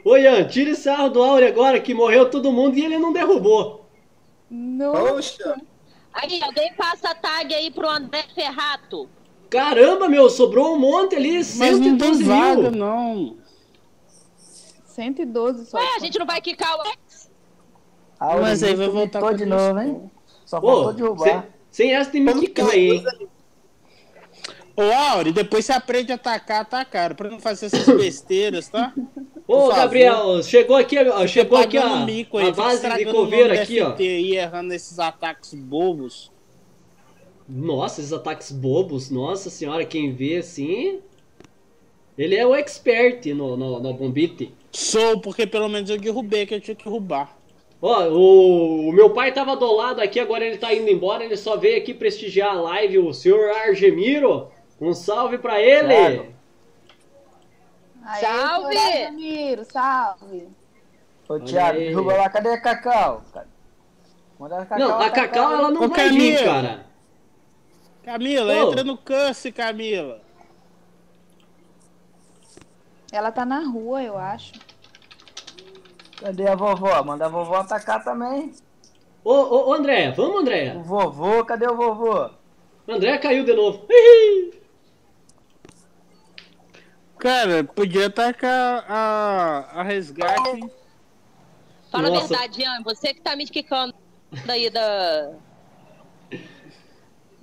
Speaker 2: Ô, Ian, tira esse sarro do Auri agora, que morreu todo mundo e ele não derrubou.
Speaker 4: Nossa.
Speaker 5: Aí, alguém passa a tag aí pro André Ferrato.
Speaker 2: Caramba, meu, sobrou um monte ali,
Speaker 3: Mas não tem
Speaker 2: 112
Speaker 3: vaga,
Speaker 2: mil.
Speaker 3: não.
Speaker 4: 112 só.
Speaker 5: Ué, a gente não vai quicar o X?
Speaker 7: Aura,
Speaker 3: Mas aí vai voltar
Speaker 7: de novo, hein? Só
Speaker 2: Ô,
Speaker 7: faltou derrubar.
Speaker 2: sem, sem essa tem que cair, hein?
Speaker 3: Ô, Auri, depois você aprende a atacar, atacar. Pra não fazer essas besteiras, tá?
Speaker 2: Ô. Gabriel, chegou aqui, ó, chegou
Speaker 3: Tá
Speaker 2: aqui a,
Speaker 3: dando mico aí,
Speaker 2: a base de coveiro aqui, ó.
Speaker 3: Aí, errando esses ataques bobos.
Speaker 2: Nossa, esses ataques bobos, nossa senhora, quem vê assim... Ele é o expert no, no, no bombite.
Speaker 3: Sou, porque pelo menos eu derrubei que eu tinha que derrubar.
Speaker 2: Ó, o, o meu pai tava do lado aqui, agora ele tá indo embora, ele só veio aqui prestigiar a live, o senhor Argemiro. Um salve pra ele!
Speaker 5: Salve!
Speaker 4: Ramiro, salve.
Speaker 7: Ô, Thiago, derruba lá. Cadê a Cacau? Manda a Cacau.
Speaker 2: Não, a Cacau ela não
Speaker 3: Ô,
Speaker 2: vai vir,
Speaker 3: Camila.
Speaker 2: cara.
Speaker 3: Camila,
Speaker 2: Ô.
Speaker 3: entra no câncer, Camila.
Speaker 4: Ela tá na rua, eu acho.
Speaker 7: Cadê a vovó? Manda a vovó atacar também.
Speaker 2: Ô, ô, ô André, vamos,
Speaker 7: O
Speaker 2: André.
Speaker 7: vovô, cadê o vovô?
Speaker 2: André caiu de novo. Ih!
Speaker 3: Cara, podia atacar a, a resgate?
Speaker 5: Fala a
Speaker 2: Nossa.
Speaker 5: verdade, Ian. Você que tá me quicando aí da.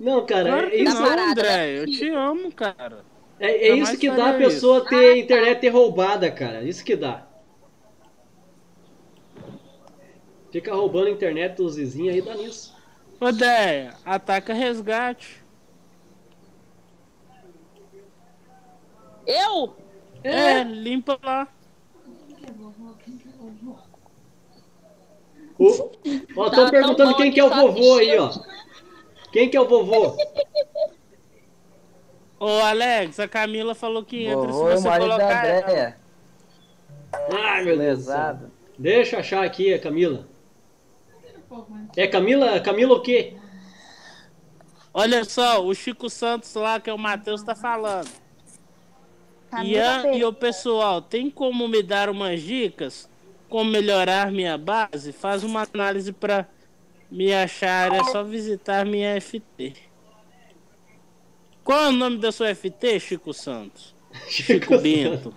Speaker 2: Não, cara,
Speaker 3: Claro
Speaker 2: é
Speaker 3: que
Speaker 2: isso,
Speaker 3: não,
Speaker 5: parada,
Speaker 3: André.
Speaker 5: né?
Speaker 3: Eu te amo, cara.
Speaker 2: é, é isso que dá a pessoa
Speaker 5: Ah,
Speaker 2: ter
Speaker 5: tá.
Speaker 2: internet roubada, cara. Isso que dá. Fica roubando a internet dos vizinhos aí, dá nisso.
Speaker 3: Ô, Déia, ataca resgate.
Speaker 5: Eu?
Speaker 3: É, limpa lá.
Speaker 2: Ô, Ó,
Speaker 5: Tá
Speaker 2: perguntando quem
Speaker 5: que
Speaker 2: é o vovô aí, ó. Quem que é o vovô?
Speaker 3: Ô, Alex, a Camila falou que entra
Speaker 7: Vovô é
Speaker 3: se
Speaker 7: o
Speaker 3: você
Speaker 7: da
Speaker 3: colocar ela.
Speaker 7: Andréia.
Speaker 2: Ai, meu Deus. Deixa eu achar aqui a Camila. É Camila, Camila o quê?
Speaker 3: Olha só, o Chico Santos lá, que é o Matheus, tá falando.
Speaker 4: Camila
Speaker 3: Ian e
Speaker 4: Pereira.
Speaker 3: o pessoal, tem como me dar umas dicas? Como melhorar minha base? Faz uma análise pra me achar, é só visitar minha FT. Qual é o nome da sua FT, Chico Santos? Chico Bento.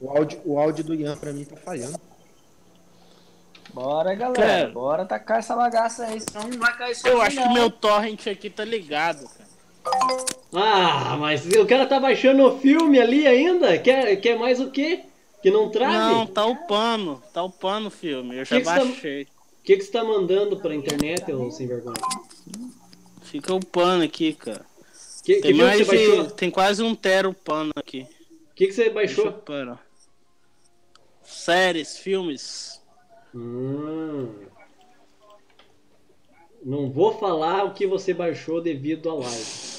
Speaker 6: O áudio, o áudio do Ian pra mim tá falhando.
Speaker 7: Bora, galera.
Speaker 3: Cara.
Speaker 7: Bora tacar essa bagaça aí, senão não vai cair
Speaker 3: Eu acho que
Speaker 7: não.
Speaker 3: meu torrent aqui tá ligado, cara.
Speaker 2: Ah, mas o cara tá baixando o filme ali ainda? Quer, quer mais o quê? Que não trave?
Speaker 3: Não, tá upando. Tá upando o filme. Eu já
Speaker 2: Que que você tá-
Speaker 3: baixei.
Speaker 2: O que, que você tá mandando pra internet, ô sem vergonha?
Speaker 3: Fica upando aqui, cara.
Speaker 2: Que, que
Speaker 3: Tem mais
Speaker 2: que
Speaker 3: de... Tem quase um tera upando aqui.
Speaker 2: O que, que você baixou?
Speaker 3: eu parar. Séries, filmes.
Speaker 2: Hum. Não vou falar o que você baixou devido à live.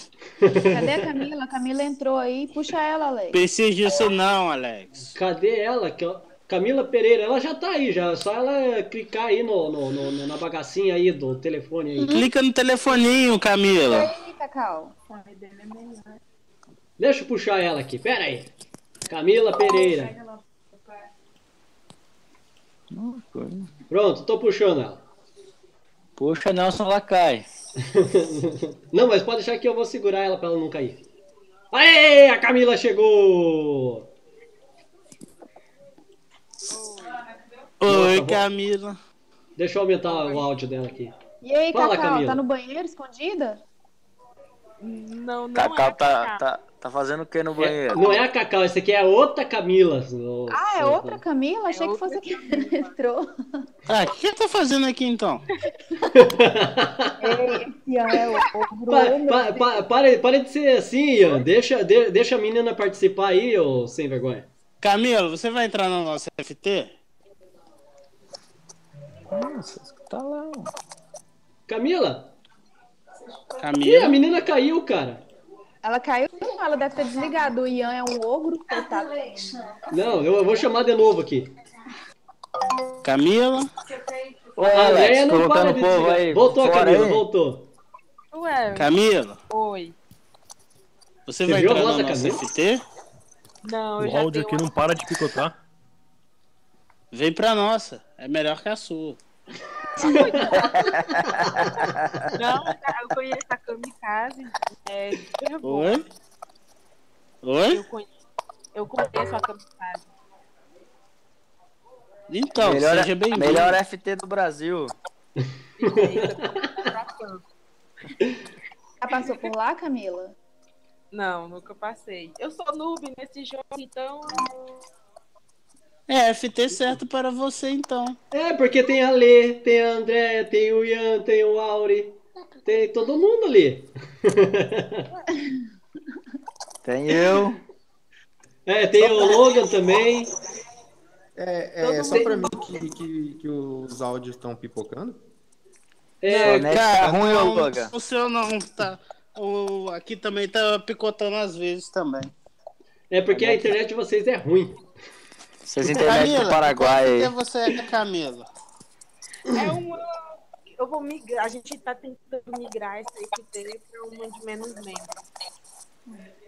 Speaker 4: Cadê a Camila? A Camila entrou aí. Puxa ela, Alex.
Speaker 3: Precisa disso não, Alex.
Speaker 2: Cadê ela? Que- Camila Pereira, ela já tá aí, já. Só ela clicar aí no, no- no- na bagacinha aí do telefone aí.
Speaker 3: Clica no telefoninho, Camila.
Speaker 4: Aí, Cacau.
Speaker 2: Deixa eu puxar ela aqui, pera aí. Camila Pereira. Pronto, tô puxando ela.
Speaker 7: Puxa, não, senão ela cai.
Speaker 2: Não, mas pode deixar que eu vou segurar ela pra ela não cair. Aê, a Camila chegou!
Speaker 3: Oi. Camila.
Speaker 2: Deixa eu aumentar o áudio dela aqui.
Speaker 4: E aí,
Speaker 2: Fala,
Speaker 4: Cacau,
Speaker 2: Camila.
Speaker 4: tá no banheiro escondida?
Speaker 9: Não, não
Speaker 10: Cacau
Speaker 9: é
Speaker 10: tá,
Speaker 9: Cacau.
Speaker 10: tá, tá fazendo o que no
Speaker 2: É,
Speaker 10: banheiro?
Speaker 2: não é a Cacau, essa aqui é a outra Camila. Nossa.
Speaker 4: Ah, é outra Camila? Achei
Speaker 9: É
Speaker 4: que fosse a que entrou.
Speaker 3: Ah, o que eu tô fazendo aqui então?
Speaker 4: Esse Ian é o.
Speaker 2: Pa,
Speaker 4: meu
Speaker 2: pa, pa, para, para de ser assim, Ian. Deixa, de- deixa a menina participar aí, ô sem vergonha.
Speaker 3: Camila, você vai entrar no nosso FT?
Speaker 10: Nossa, tá lá.
Speaker 2: Camila? Ih, a
Speaker 3: Camila?
Speaker 2: menina caiu, cara.
Speaker 4: Ela caiu, ela deve ter desligado. O Ian é um ogro, coitado.
Speaker 2: Não, eu vou chamar de novo aqui.
Speaker 3: Camila?
Speaker 10: Ô, Alex,
Speaker 2: não para de
Speaker 10: povo aí.
Speaker 2: Voltou,
Speaker 10: fora
Speaker 2: Camila,
Speaker 10: aí.
Speaker 2: voltou.
Speaker 9: Ué,
Speaker 3: Camila?
Speaker 9: oi.
Speaker 3: Você,
Speaker 2: Você
Speaker 3: vai entrar no nosso? FT?
Speaker 9: Não, eu
Speaker 8: O
Speaker 9: já
Speaker 8: áudio aqui não para de picotar.
Speaker 3: Vem pra nossa. É melhor que a sua.
Speaker 9: Não, eu conheço a Kamikaze. É.
Speaker 3: Oi? Oi?
Speaker 9: Eu conheço, eu conheço a Kamikaze.
Speaker 3: Então,
Speaker 10: melhor,
Speaker 3: seja bem-vindo.
Speaker 10: melhor FT do Brasil.
Speaker 4: Já passou por lá, Camila?
Speaker 9: Não, nunca passei. Eu sou noob nesse jogo, então.
Speaker 3: É, FT certo para você então.
Speaker 2: É, porque tem a Lê, tem a André, tem o Ian, tem o Auri. Tem todo mundo ali.
Speaker 10: Tem eu.
Speaker 2: É, tem o Logan também.
Speaker 6: É, é
Speaker 9: Todo
Speaker 6: só pra mim que, que, que os áudios estão pipocando?
Speaker 2: É,
Speaker 10: net
Speaker 3: cara,
Speaker 10: ruim, ô
Speaker 3: não,
Speaker 10: Logan.
Speaker 3: O seu não tá. O, aqui também tá picotando às vezes também.
Speaker 2: é porque a internet de vocês é ruim.
Speaker 10: Vocês internet do Paraguai
Speaker 3: que você é, Camila?
Speaker 9: É uma. Eu vou migrar. A gente tá tentando migrar essa FT pra uma de menos membros.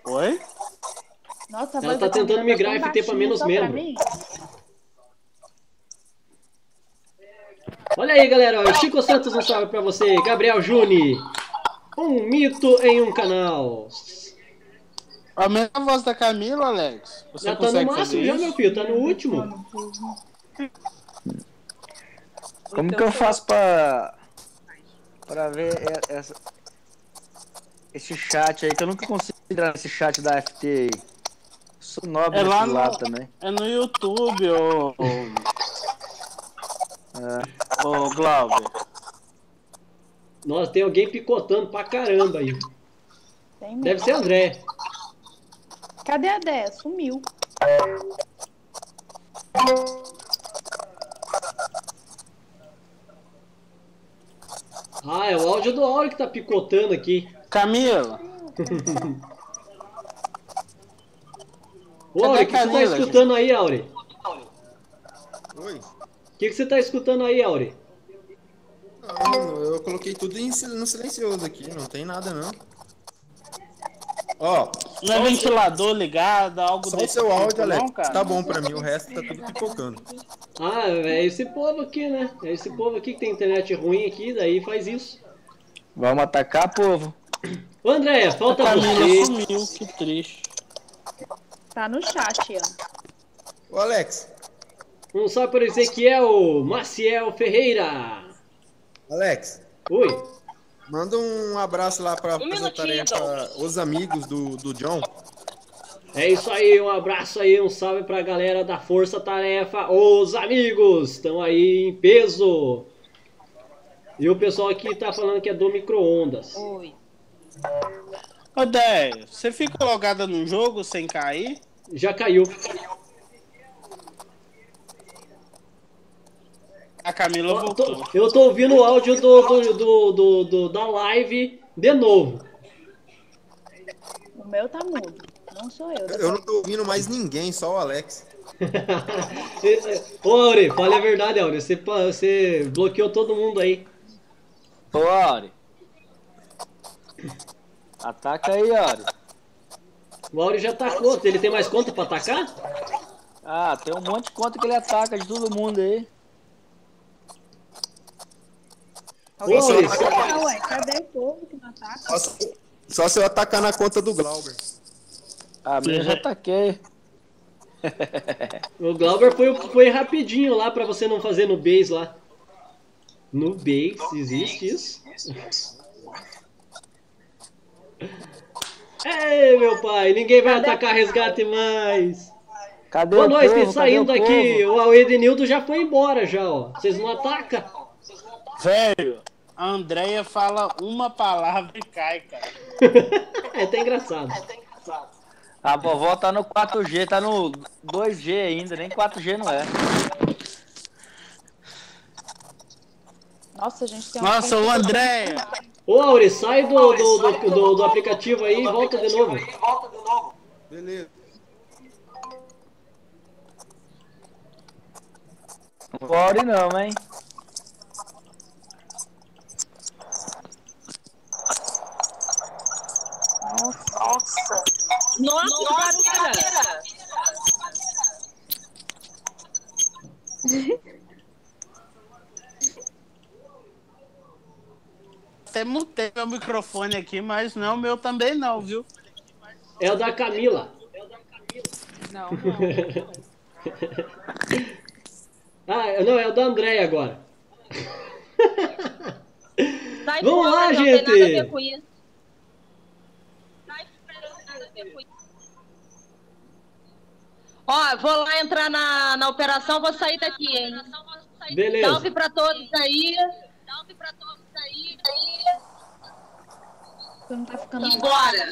Speaker 3: Oi?
Speaker 4: Nossa,
Speaker 2: Ela tá tentando
Speaker 4: Camila
Speaker 2: migrar
Speaker 4: tão
Speaker 2: FT pra
Speaker 4: baixinha
Speaker 2: menos membro. Olha aí, galera. O Chico Santos um salve pra você. Gabriel Juni. Um mito em um canal.
Speaker 3: A mesma voz da Camila, Alex. Você
Speaker 2: Já tá no
Speaker 3: consegue
Speaker 2: máximo
Speaker 3: fazer
Speaker 2: já, meu filho. Tá no último.
Speaker 10: Como
Speaker 9: Então,
Speaker 10: que eu faço pra. pra ver essa, esse chat aí? Que eu nunca consigo entrar nesse chat da FT aí. Sou nobre
Speaker 3: É lá no-
Speaker 10: lado também.
Speaker 3: É no YouTube, ô. ô,
Speaker 10: É.
Speaker 3: ô Glauber.
Speaker 2: Nossa, tem alguém picotando pra caramba aí. Deve ser André.
Speaker 4: Cadê a Dé? Sumiu.
Speaker 2: Ah, é o áudio do Auri que tá picotando aqui.
Speaker 3: Camila,
Speaker 2: Ô, Auri, o que você tá escutando aí, Auri?
Speaker 6: Oi?
Speaker 2: O que que você tá escutando aí, Auri?
Speaker 6: Não, eu coloquei tudo em no silencioso aqui, não tem nada não. Ó,
Speaker 3: não é ventilador ligado, algo
Speaker 6: só o
Speaker 3: desse
Speaker 6: seu
Speaker 3: tipo,
Speaker 6: áudio, Alex,
Speaker 3: não, cara?
Speaker 6: tá bom pra mim, o resto tá tudo pipocando.
Speaker 2: Ah, é esse povo aqui, né? É esse povo aqui que tem internet ruim aqui, daí faz isso.
Speaker 10: Vamos atacar, povo.
Speaker 2: Ô, André, falta
Speaker 3: Camila
Speaker 2: você.
Speaker 3: sumiu, que triste.
Speaker 4: Tá no chat, Ian.
Speaker 6: Ô Alex,
Speaker 2: Um salve para o Ezequiel Maciel Ferreira.
Speaker 6: Alex,
Speaker 2: Oi.
Speaker 6: Manda um abraço lá pra
Speaker 5: Um
Speaker 6: a tarefa Os Amigos do, do John.
Speaker 2: É isso aí, um abraço aí, um salve pra galera da Força Tarefa, os amigos, estão aí em peso. E o pessoal aqui tá falando que é do micro-ondas.
Speaker 9: Oi.
Speaker 3: Ô, Dé, você fica logada no jogo sem cair?
Speaker 2: Já caiu.
Speaker 3: A Camila
Speaker 2: Eu tô,
Speaker 3: voltou.
Speaker 2: eu tô ouvindo o áudio do, do, do, do- do- da live de novo.
Speaker 4: O meu tá mudo. Não sou eu.
Speaker 6: Eu não tô ouvindo mais ninguém, só o Alex.
Speaker 2: Ô, Auri, fale a verdade, Auri. Você, você bloqueou todo mundo aí.
Speaker 10: Ô, Auri. Ataca aí, Auri.
Speaker 2: O Auri já atacou. Ele tem mais conta pra atacar?
Speaker 10: Ah, tem um monte de conta que ele ataca de todo mundo aí.
Speaker 4: Alguém
Speaker 2: Ô,
Speaker 4: atacar, ué. Cadê o povo que não ataca?
Speaker 6: Só se, só se eu atacar na conta do Glauber.
Speaker 10: Ah, mas eu já ataquei.
Speaker 2: O Glauber foi, foi rapidinho lá pra você não fazer no base lá. No base, existe isso? Ei, meu pai, ninguém vai atacar resgate mais.
Speaker 10: Cadê
Speaker 2: Ô,
Speaker 10: o
Speaker 2: nós
Speaker 10: povo?
Speaker 2: que
Speaker 10: Cadê
Speaker 2: saindo
Speaker 10: o
Speaker 2: o Edenildo já foi embora já, ó. Vocês não atacam?
Speaker 3: Velho, a Andrea fala uma palavra e cai, cara.
Speaker 2: É até engraçado.
Speaker 10: A vovó tá no 4G, tá no 2G ainda, nem 4G não é.
Speaker 4: Nossa, gente, tem
Speaker 3: Nossa, o Andréia!
Speaker 2: Ô, Auri, sai do, do, do, do- do aplicativo aí e volta de novo.
Speaker 6: Beleza.
Speaker 10: Não pode não, hein?
Speaker 4: Nossa.
Speaker 5: Nossa, cara.
Speaker 3: Até mutei meu microfone aqui, mas não é o meu também não, viu?
Speaker 2: É o da Camila.
Speaker 9: Não,
Speaker 2: Ah, não, é o da Andréia agora.
Speaker 5: Sai
Speaker 2: Vamos
Speaker 5: fora,
Speaker 2: lá,
Speaker 5: não tem nada a ver
Speaker 2: gente.
Speaker 5: com isso. Sai fora, Ó, vou lá entrar na, na operação, vou sair daqui, hein?
Speaker 2: Beleza.
Speaker 5: Salve pra todos aí. Salve pra todos aí.
Speaker 4: Você não tá ficando
Speaker 5: E bora.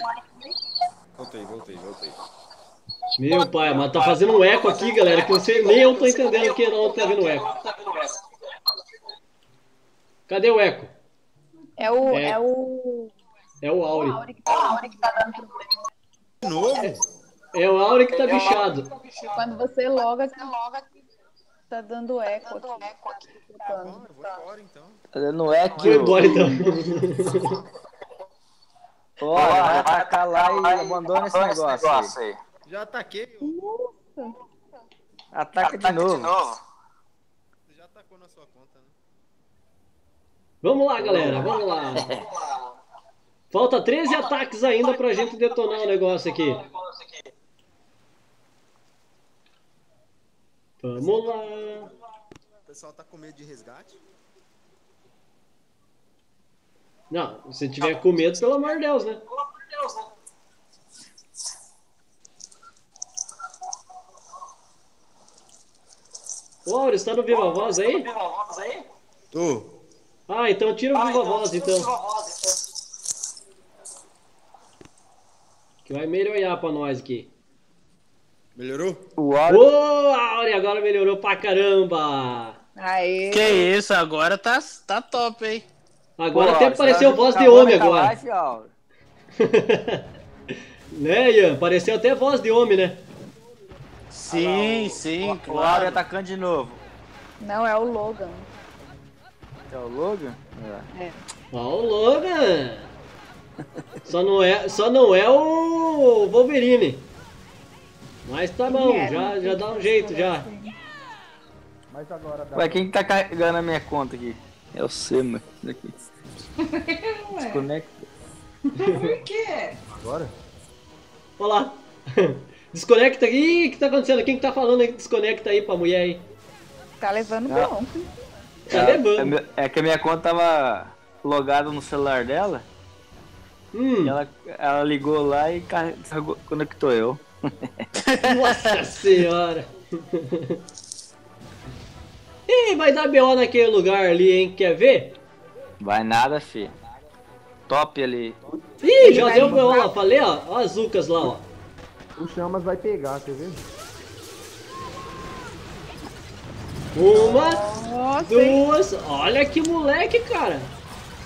Speaker 6: Voltei, voltei, voltei.
Speaker 2: Meu pai, mas tá fazendo um eco aqui, galera, que você, nem eu tô entendendo que não tá vindo eco. Cadê o eco?
Speaker 4: É o.
Speaker 2: É.
Speaker 4: É, o.
Speaker 2: É o
Speaker 4: o
Speaker 2: Auri.
Speaker 4: Auri que tá, o Auri que tá dando problema.
Speaker 6: De novo?
Speaker 2: É o Auri que tá bichado.
Speaker 4: Quando você loga, você loga. Tá dando eco aqui.
Speaker 6: Bom, eu vou embora então.
Speaker 10: Tá dando eco.
Speaker 2: Foi embora então.
Speaker 10: Bora, vai atacar lá e abandona esse negócio aí.
Speaker 6: Já ataquei, ô.
Speaker 10: Ataca de novo.
Speaker 6: você já atacou na sua conta, né?
Speaker 2: Vamos lá, galera, vamos lá. Falta 13 ataques ainda pra gente detonar o negócio aqui. Vamos lá.
Speaker 6: O pessoal tá com medo de resgate?
Speaker 2: Não, se tiver com medo, pelo amor de Deus, né? Ô, Auri, você tá no Viva Voz aí?
Speaker 6: Tô.
Speaker 2: Ah, então tira o Viva Voz, então. Vai melhorar pra nós aqui.
Speaker 6: Melhorou?
Speaker 10: O Auri
Speaker 2: Ô, Auri, agora melhorou pra caramba!
Speaker 4: Aê.
Speaker 3: Que isso, agora tá, tá top, hein?
Speaker 2: Agora
Speaker 10: Pô,
Speaker 2: até
Speaker 10: Auri,
Speaker 2: apareceu
Speaker 10: você tá
Speaker 2: voz de homem agora.
Speaker 10: live, Auri.
Speaker 2: né, Ian? Pareceu até voz de homem, né?
Speaker 3: Sim, sim,
Speaker 10: O Auri
Speaker 3: claro.
Speaker 10: atacando de novo.
Speaker 4: Não, é o Logan.
Speaker 10: É o Logan? É.
Speaker 2: Ó, o Logan! Só não é, só não é o Wolverine. Mas tá bom, já, já dá um jeito já.
Speaker 7: Mas agora dá.
Speaker 10: Ué, quem que tá carregando a minha conta aqui? É o Sema. Daqui. Desconecta.
Speaker 7: Agora?
Speaker 2: Olha lá. Desconecta aí. O que tá acontecendo? Quem que tá falando aí desconecta aí pra mulher aí?
Speaker 4: Tá levando
Speaker 10: Ah.
Speaker 4: bronca.
Speaker 2: Tá
Speaker 10: É,
Speaker 2: levando.
Speaker 10: meu- é que a minha conta tava logada no celular dela.
Speaker 2: Hum,
Speaker 10: E ela, ela ligou lá e carregou- conectou eu.
Speaker 2: nossa senhora. Ih, vai dar BO naquele lugar ali, hein? Quer ver?
Speaker 10: Vai nada, fi. Top ali.
Speaker 2: Ih, já deu BO lá. Falei, ó. Ó as Zucas lá, ó.
Speaker 7: O Chamas vai pegar, quer ver?
Speaker 2: Uma,
Speaker 4: Nossa, hein?
Speaker 2: duas. Olha que moleque, cara.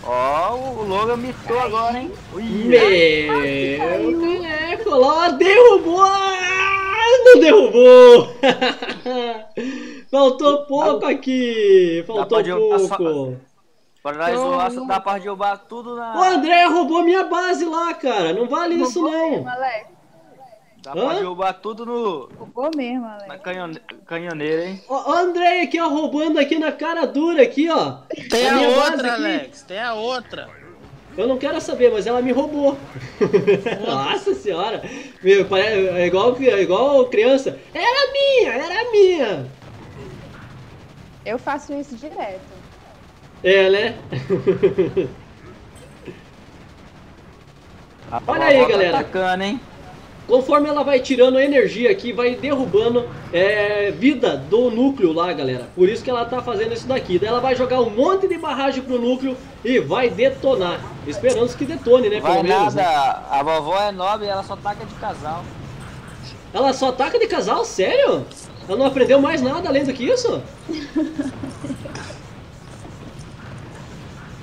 Speaker 10: Ó, o Logan mitou agora, hein? Ui,
Speaker 2: Meu boneco lá, derrubou! Ah, Não derrubou! Faltou pouco aqui! Faltou
Speaker 10: pra
Speaker 2: pouco!
Speaker 10: Para nós zoar, dá pra derrubar tudo
Speaker 2: O
Speaker 10: na.
Speaker 2: André roubou minha base lá, cara! Não vale isso não!
Speaker 4: mesmo, Alex.
Speaker 10: Dá pra
Speaker 2: Hã?
Speaker 10: derrubar tudo no.
Speaker 4: Roubou mesmo,
Speaker 10: Na
Speaker 4: Alex.
Speaker 10: canhone... canhoneira, hein?
Speaker 2: Ó, o André aqui, ó, roubando aqui na cara dura aqui, ó!
Speaker 3: Tem
Speaker 2: A
Speaker 3: a outra,
Speaker 2: aqui.
Speaker 3: Alex, tem a outra.
Speaker 2: Eu não quero saber, mas ela me roubou. Nossa senhora. Meu, é igual, é igual criança. Era minha, era minha.
Speaker 4: Eu faço isso direto.
Speaker 2: É, né? Olha aí,
Speaker 10: tá
Speaker 2: galera.
Speaker 10: Atacando, hein?
Speaker 2: Conforme ela vai tirando energia aqui, vai derrubando é, vida do núcleo lá, galera. Por isso que ela tá fazendo isso daqui. Daí ela vai jogar um monte de barragem pro núcleo e vai detonar. Esperamos que detone, né?
Speaker 10: Vai
Speaker 2: Pelo menos.
Speaker 10: nada,
Speaker 2: né?
Speaker 10: a vovó é nobre e ela só taca de casal.
Speaker 2: Ela só ataca de casal? Sério? Ela não aprendeu mais nada além do que isso?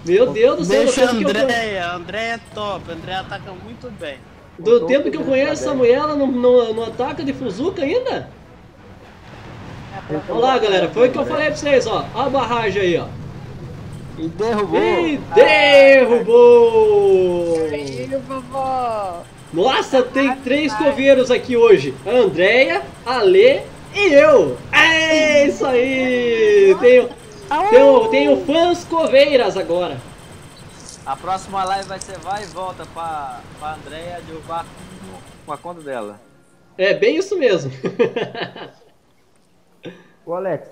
Speaker 2: Meu Deus do céu,
Speaker 3: Deixa a
Speaker 2: que eu,
Speaker 3: Andréia, a Andréia é top, a Andréia ataca muito bem.
Speaker 2: Do tempo que eu conheço essa mulher, ela não, não, não ataca de fuzuca ainda? Olha lá, galera, foi o que eu falei pra vocês, ó. Olha a barragem aí, ó.
Speaker 10: E derrubou.
Speaker 2: E derrubou!
Speaker 4: Vovó.
Speaker 2: Nossa, tem três coveiros aqui hoje. A Andréia, a Lê e eu. É isso aí! Tenho, tenho, tenho fãs coveiras agora.
Speaker 10: A próxima live vai ser vai e volta pra, pra Andréia derrubar com a conta dela.
Speaker 2: É bem isso mesmo.
Speaker 6: Ô Alex,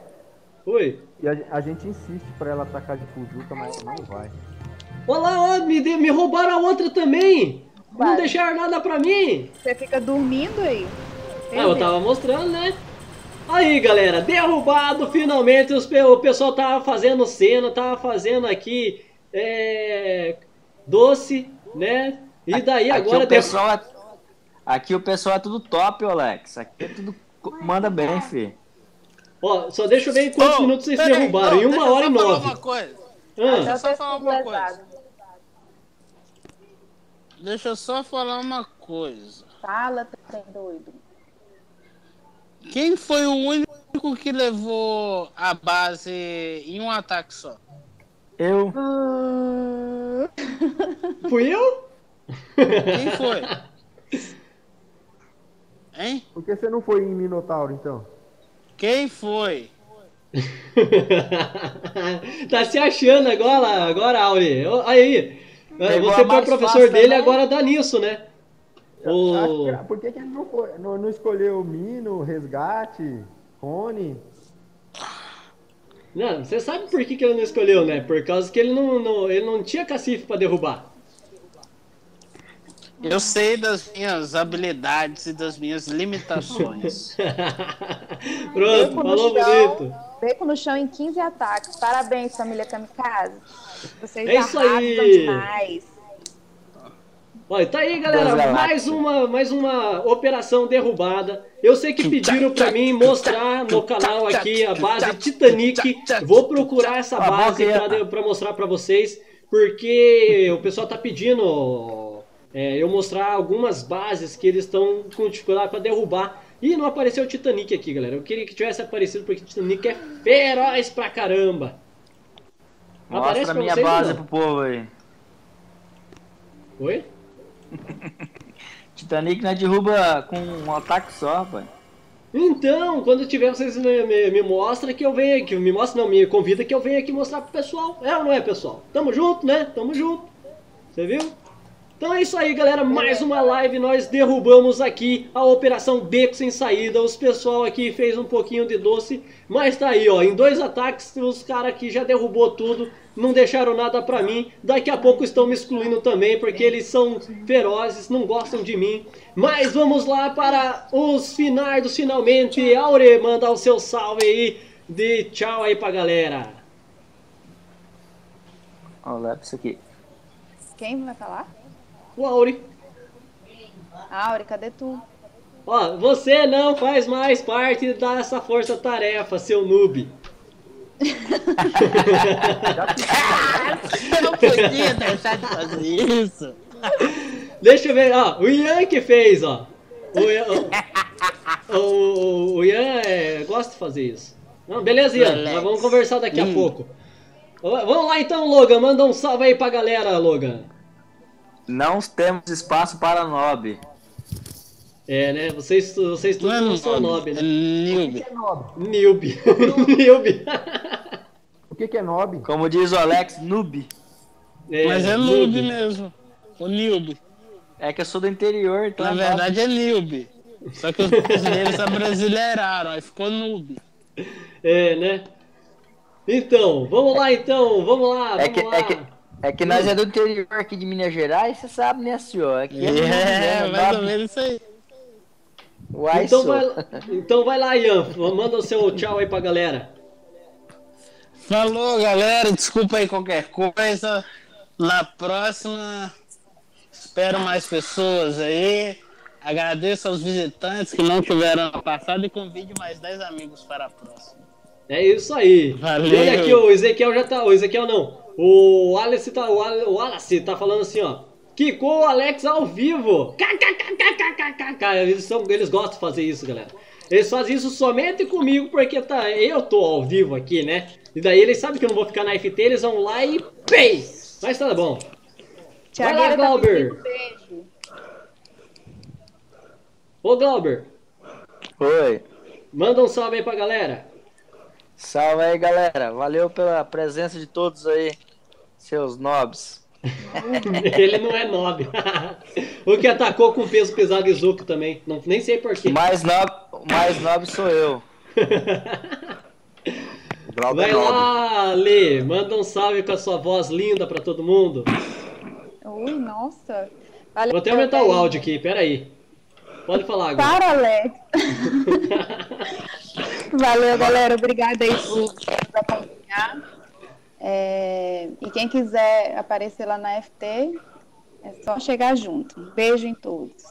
Speaker 2: Oi.
Speaker 6: e a, a gente insiste pra ela atacar de Fujuca, mas ela não vai.
Speaker 2: Olha lá, ó, me, de- me roubaram a outra também. Não
Speaker 4: Vai.
Speaker 2: deixaram nada pra mim.
Speaker 4: Você fica dormindo aí?
Speaker 2: Ah, eu tava mostrando, né? Aí, galera, derrubado finalmente. Os, o pessoal tava fazendo cena, tava fazendo aqui é, doce, né? E daí
Speaker 10: aqui
Speaker 2: agora
Speaker 10: o pessoal é, aqui o pessoal é tudo top, Alex. Aqui é tudo manda bem, fi.
Speaker 2: Ó, só deixa eu ver em quantos
Speaker 3: Ô,
Speaker 2: minutos vocês
Speaker 3: peraí,
Speaker 2: derrubaram.
Speaker 3: não,
Speaker 2: Em uma
Speaker 3: deixa eu
Speaker 2: hora e
Speaker 3: só falar
Speaker 2: nove.
Speaker 3: uma coisa.
Speaker 2: Ah,
Speaker 3: Deixa eu só falar uma coisa. Deixa eu só falar uma coisa.
Speaker 4: Fala, trem doido.
Speaker 3: Quem foi o único que levou a base em um ataque só?
Speaker 10: Eu.
Speaker 4: Hum,
Speaker 2: fui eu?
Speaker 3: Quem foi? Hein?
Speaker 6: Por que você não foi em Minotauro, então?
Speaker 3: Quem foi?
Speaker 2: tá se achando agora, agora, Auri. Aí,
Speaker 10: Pegou
Speaker 2: você foi professor dele,
Speaker 10: também.
Speaker 2: agora dá nisso, né? O...
Speaker 6: Que- Por que, que ele não, foi, não, não escolheu Mino, Resgate, Rony?
Speaker 2: Não, você sabe por que, que ele não escolheu, né? Por causa que ele não, não- ele não tinha cacife pra derrubar.
Speaker 3: Eu sei das minhas habilidades e das minhas limitações.
Speaker 2: Pronto,
Speaker 4: Beco no
Speaker 2: falou
Speaker 4: chão.
Speaker 2: bonito.
Speaker 4: Beco no chão em 15 ataques. Parabéns, família Kamikaze. Vocês
Speaker 2: É isso aí.
Speaker 4: demais.
Speaker 2: Olha, tá aí, galera, mais uma, mais uma operação derrubada. Eu sei que pediram pra mim mostrar no canal aqui a base Titanic. Vou procurar essa base pra mostrar pra vocês, porque o pessoal tá pedindo é, eu mostrar algumas bases que eles estão com dificuldade pra derrubar. E não apareceu o Titanic aqui, galera. Eu queria que tivesse aparecido porque o Titanic é feroz pra caramba. Aparece
Speaker 10: Mostra a
Speaker 2: pra
Speaker 10: minha
Speaker 2: vocês,
Speaker 10: base
Speaker 2: não?
Speaker 10: pro povo aí.
Speaker 2: Oi?
Speaker 10: Titanic não derruba com um ataque só, rapaz.
Speaker 2: Então, quando tiver, vocês me, me, me mostram que eu venho aqui. Me mostra, não, me convida que eu venha aqui mostrar pro pessoal. É ou não é, pessoal? Tamo junto, né? Tamo junto. Você viu? Então é isso aí, galera. Mais uma live. Nós derrubamos aqui a Operação Beco Sem Saída. Os pessoal aqui fez um pouquinho de doce. Mas tá aí, ó. Em dois ataques, os caras aqui já derrubou tudo. Não deixaram nada pra mim. Daqui a pouco estão me excluindo também, porque eles são ferozes, não gostam de mim. Mas vamos lá para os finais dos finalmente. Aure, manda o seu salve aí. De tchau aí pra galera.
Speaker 10: Ó, leva isso aqui.
Speaker 4: Quem vai falar?
Speaker 2: O Aure.
Speaker 4: Auri, cadê tu?
Speaker 2: Ó, você não faz mais parte dessa força-tarefa, seu noob.
Speaker 3: Eu não podia deixar de fazer isso.
Speaker 2: Deixa eu ver, ó, o Ian que fez, ó. O Ian, o, o- o Ian é, gosta de fazer isso. Não, beleza, Ian,
Speaker 3: Relax.
Speaker 2: nós vamos conversar daqui a
Speaker 3: Hum.
Speaker 2: pouco. Ó, Vamos lá então, Logan, manda um salve aí pra galera, Logan.
Speaker 10: Não temos espaço para nob.
Speaker 2: É, né, vocês, vocês todos não são nob,
Speaker 3: é
Speaker 2: né?
Speaker 3: noob.
Speaker 2: Noob. Noob.
Speaker 6: O que, que é Nob?
Speaker 10: Como diz o Alex, noob.
Speaker 3: Mas é noob mesmo. O Nilbe.
Speaker 10: É que eu sou do interior, então.
Speaker 3: Na
Speaker 10: é
Speaker 3: verdade é Nilbe. Só que os brasileiros abrasileiraram, aí ficou noob.
Speaker 2: É, né? Então, vamos lá então, vamos lá,
Speaker 10: É
Speaker 2: vamos
Speaker 10: que,
Speaker 2: lá.
Speaker 10: é, que, é que nós é do interior aqui de Minas Gerais, você sabe, né, senhor? Aqui é,
Speaker 3: É,
Speaker 10: noob,
Speaker 3: mais ou
Speaker 10: noob.
Speaker 3: menos isso aí.
Speaker 10: Uai,
Speaker 2: Então vai, então vai lá, Ian, manda o seu tchau aí pra galera.
Speaker 3: Falou, galera. Desculpa aí qualquer coisa. Na próxima, espero mais pessoas aí. Agradeço aos visitantes que não tiveram na passada e convide mais 10 amigos para a próxima.
Speaker 2: É isso aí.
Speaker 3: Valeu.
Speaker 2: E olha aqui, o Ezequiel já tá. O Ezequiel não. O Alice tá. O, Wallace tá falando assim, ó. Quicou o Alex ao vivo. KKKKKKK. Eles, são, eles gostam de fazer isso, galera. Eles fazem isso somente comigo, porque tá, eu tô ao vivo aqui, né? E daí eles sabem que eu não vou ficar na FT, eles vão lá e pei! Mas tá bom. Vai lá,
Speaker 4: tá
Speaker 2: Glauber.
Speaker 4: beijo.
Speaker 2: Ô, Glauber,
Speaker 10: Oi.
Speaker 2: manda um salve aí pra galera.
Speaker 10: Salve aí, galera. Valeu pela presença de todos aí, seus nobs.
Speaker 2: Ele não é nobre. o que atacou com peso pesado e Zuko também. Não, nem sei porquê.
Speaker 10: Mais nobre, mais nobre sou eu.
Speaker 2: Vai lá, Lê. Manda um salve com a sua voz linda pra todo mundo.
Speaker 4: Ui, nossa. Valeu
Speaker 2: Vou até aumentar o áudio aqui, peraí. Pode falar agora.
Speaker 4: Para, Alex. Valeu, galera. Obrigada aí por acompanhar. É, E quem quiser aparecer lá na FT, é só chegar junto. Um beijo em todos.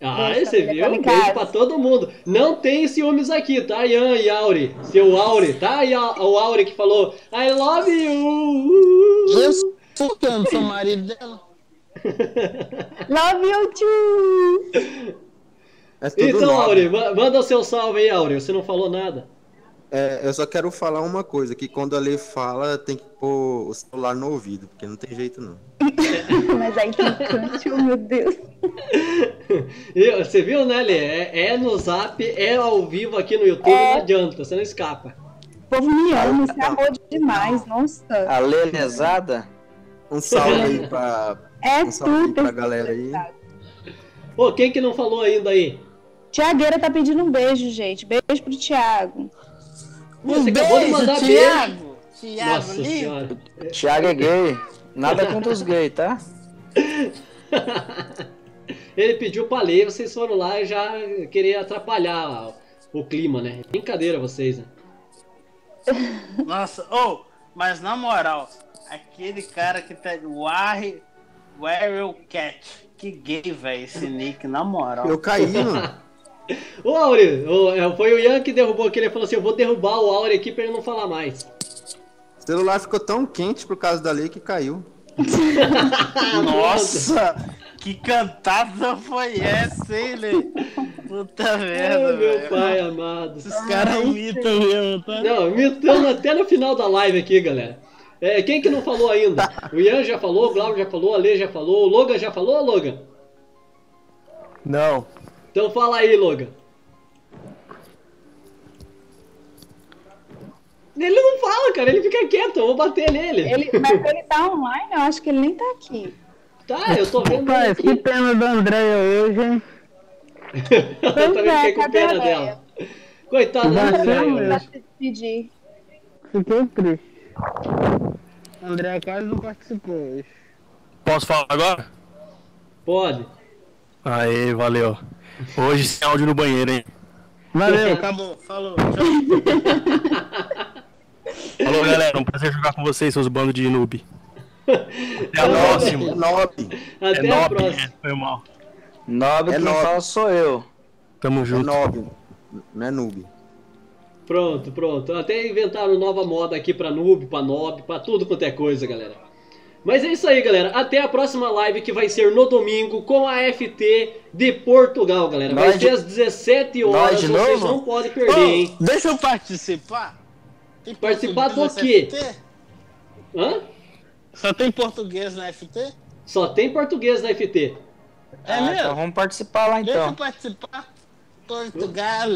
Speaker 2: Ah,
Speaker 4: Beijo,
Speaker 2: você viu? Um beijo pra todo mundo. Não tem ciúmes aqui, tá, Ian e Auri? Seu Auri, tá? E a- o Auri que falou I love you.
Speaker 3: Eu sou eu não sou marido dela.
Speaker 4: Love you too!
Speaker 6: É tudo
Speaker 2: Então. Auri, ma- manda o seu salve aí, Auri. Você não falou nada.
Speaker 6: É, eu só quero falar uma coisa, que quando a Lei fala, tem que pôr o celular no ouvido, porque não tem jeito não.
Speaker 4: Mas aí tem cante, oh, meu Deus.
Speaker 2: Você viu, né, Lê? É, é no zap, é ao vivo aqui no YouTube,
Speaker 4: É.
Speaker 2: não adianta, você não escapa.
Speaker 4: O povo me ama, é amor demais, nossa.
Speaker 10: A Lenezada?
Speaker 6: Um salve aí pra,
Speaker 4: É
Speaker 6: um salve aí
Speaker 4: tudo.
Speaker 6: pra galera aí.
Speaker 2: Pô, quem que não falou ainda aí?
Speaker 4: Tiagueira tá pedindo um beijo, gente. Beijo pro Thiago.
Speaker 2: Você acabou de mandar beijo.
Speaker 3: Thiago. Thiago,
Speaker 2: Nossa
Speaker 3: lindo.
Speaker 2: senhora.
Speaker 10: Thiago é gay. Nada contra os gays, tá?
Speaker 2: Ele pediu pra ler, vocês foram lá e já queria atrapalhar o clima, né? Brincadeira vocês, né?
Speaker 3: Nossa, oh, mas na moral, aquele cara que tá. Where Cat. Que gay, velho, esse nick, na moral.
Speaker 6: Eu caí, mano.
Speaker 2: Ô Auri, ô, é, foi o Ian que derrubou aquele, ele falou assim, eu vou derrubar o Auri aqui pra ele não falar mais.
Speaker 6: O celular ficou tão quente por causa da lei que caiu.
Speaker 3: Nossa! Que cantada foi essa, hein, Lê? Puta
Speaker 2: Ai,
Speaker 3: merda,
Speaker 2: meu
Speaker 3: velho.
Speaker 2: pai amado.
Speaker 3: Esses caras imitam mesmo, tá?
Speaker 2: Não, imitando até no final da live aqui, galera. É, quem que não falou ainda? O Ian já falou, o Glauco já falou, a Lê já falou, o Logan já falou, Logan?
Speaker 8: Não.
Speaker 2: Então fala aí, Logan. Ele não fala, cara, ele fica quieto, eu vou bater nele.
Speaker 4: Ele, mas ele tá online, eu acho que ele nem tá aqui.
Speaker 2: Tá, eu tô vendo ele
Speaker 3: Rapaz, que pena da Andréia hoje, hein?
Speaker 2: eu também
Speaker 4: é,
Speaker 2: fiquei com
Speaker 4: a
Speaker 2: pena
Speaker 4: Andréia?
Speaker 2: dela. Coitada da Andréia.
Speaker 4: despedir.
Speaker 3: Fiquei triste. André quase não participou hoje.
Speaker 8: Posso falar agora?
Speaker 2: Pode.
Speaker 8: Aê, valeu. Hoje sem áudio no banheiro, hein?
Speaker 3: Valeu, acabou. Falou. Tchau.
Speaker 8: Falou, galera. Um prazer jogar com vocês, seus bandos de noob. Até a
Speaker 6: É
Speaker 8: próxima.
Speaker 6: nobre.
Speaker 8: É
Speaker 2: Até a
Speaker 8: noob,
Speaker 2: próxima.
Speaker 8: é, foi mal.
Speaker 10: Nobre
Speaker 6: É
Speaker 10: quem
Speaker 6: nobre.
Speaker 10: fala sou eu.
Speaker 8: Tamo
Speaker 6: É
Speaker 8: junto.
Speaker 6: nobre. Não é noob.
Speaker 2: Pronto, pronto. Até inventaram nova moda aqui pra noob, pra nob, pra tudo quanto é coisa, galera. Mas é isso aí, galera. Até a próxima live que vai ser no domingo com a FT de Portugal, galera. Vai
Speaker 10: Nós de-
Speaker 2: ser às 17
Speaker 10: Nós
Speaker 2: horas.
Speaker 10: de
Speaker 2: Vocês não podem perder,
Speaker 3: Ô,
Speaker 2: hein?
Speaker 3: deixa eu participar. Tem
Speaker 2: Participar do quê?
Speaker 3: FT?
Speaker 2: Hã?
Speaker 3: Só tem português na FT?
Speaker 2: Só tem português na FT.
Speaker 3: É
Speaker 10: Ah,
Speaker 3: mesmo?
Speaker 10: então vamos participar lá
Speaker 3: Deixa eu
Speaker 10: então.
Speaker 3: participar. Portugal.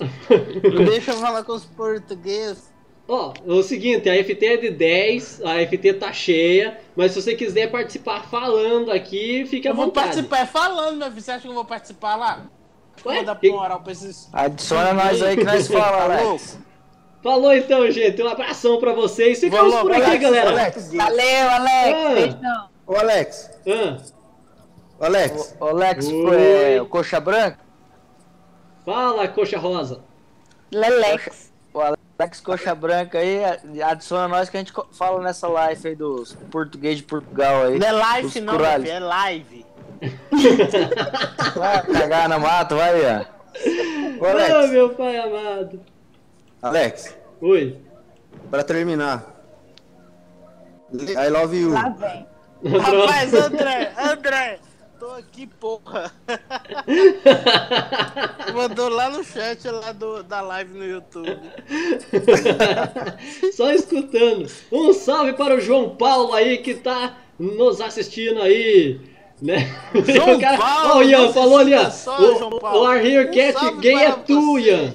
Speaker 3: Deixa eu falar com os portugueses.
Speaker 2: Ó, é o seguinte, a FT é de 10, a FT tá cheia, mas se você quiser participar falando aqui, fique à
Speaker 3: Eu vou
Speaker 2: vontade.
Speaker 3: participar é falando, meu filho. Você acha que eu vou participar lá?
Speaker 2: Ué,
Speaker 3: Vou dar
Speaker 2: que-
Speaker 3: moral pra esses.
Speaker 10: Adiciona nós aí que nós fala,
Speaker 3: Tá
Speaker 10: Alex.
Speaker 3: louco?
Speaker 2: Falou então, gente. Um abração pra vocês. Ficamos
Speaker 3: Falou,
Speaker 2: por aqui,
Speaker 6: Alex,
Speaker 2: galera.
Speaker 6: Alex,
Speaker 4: Valeu, Alex.
Speaker 2: Ah.
Speaker 4: Beijão.
Speaker 6: ô Alex,
Speaker 2: Ah,
Speaker 6: ô Alex,
Speaker 10: Ô, Alex,
Speaker 2: Oi.
Speaker 10: é, o coxa branca?
Speaker 2: fala, coxa rosa.
Speaker 4: Lelex.
Speaker 10: O Alex Coxa Branca aí, adiciona nós que a gente fala nessa live aí dos português de Portugal aí.
Speaker 3: Não é live, não, filho. É live.
Speaker 10: Vai cagar na mata, vai, ó.
Speaker 6: ô
Speaker 2: Ah,
Speaker 6: Alex,
Speaker 2: meu pai amado.
Speaker 6: Alex,
Speaker 2: Oi.
Speaker 6: pra terminar. I love you.
Speaker 4: Lá vem.
Speaker 3: Rapaz, André, André. Tô aqui, porra. Mandou lá no chat lá do, da live no YouTube.
Speaker 2: Só escutando. Um salve para o João Paulo aí que tá nos assistindo aí. Né?
Speaker 3: João
Speaker 2: O cara-
Speaker 3: Paulo,
Speaker 2: Ó, o Ian falou ali, ó.
Speaker 3: só,
Speaker 2: o,
Speaker 3: João Paulo.
Speaker 2: o Are Here
Speaker 3: Um
Speaker 2: Cat,
Speaker 3: salve
Speaker 2: gay é tu. Ian.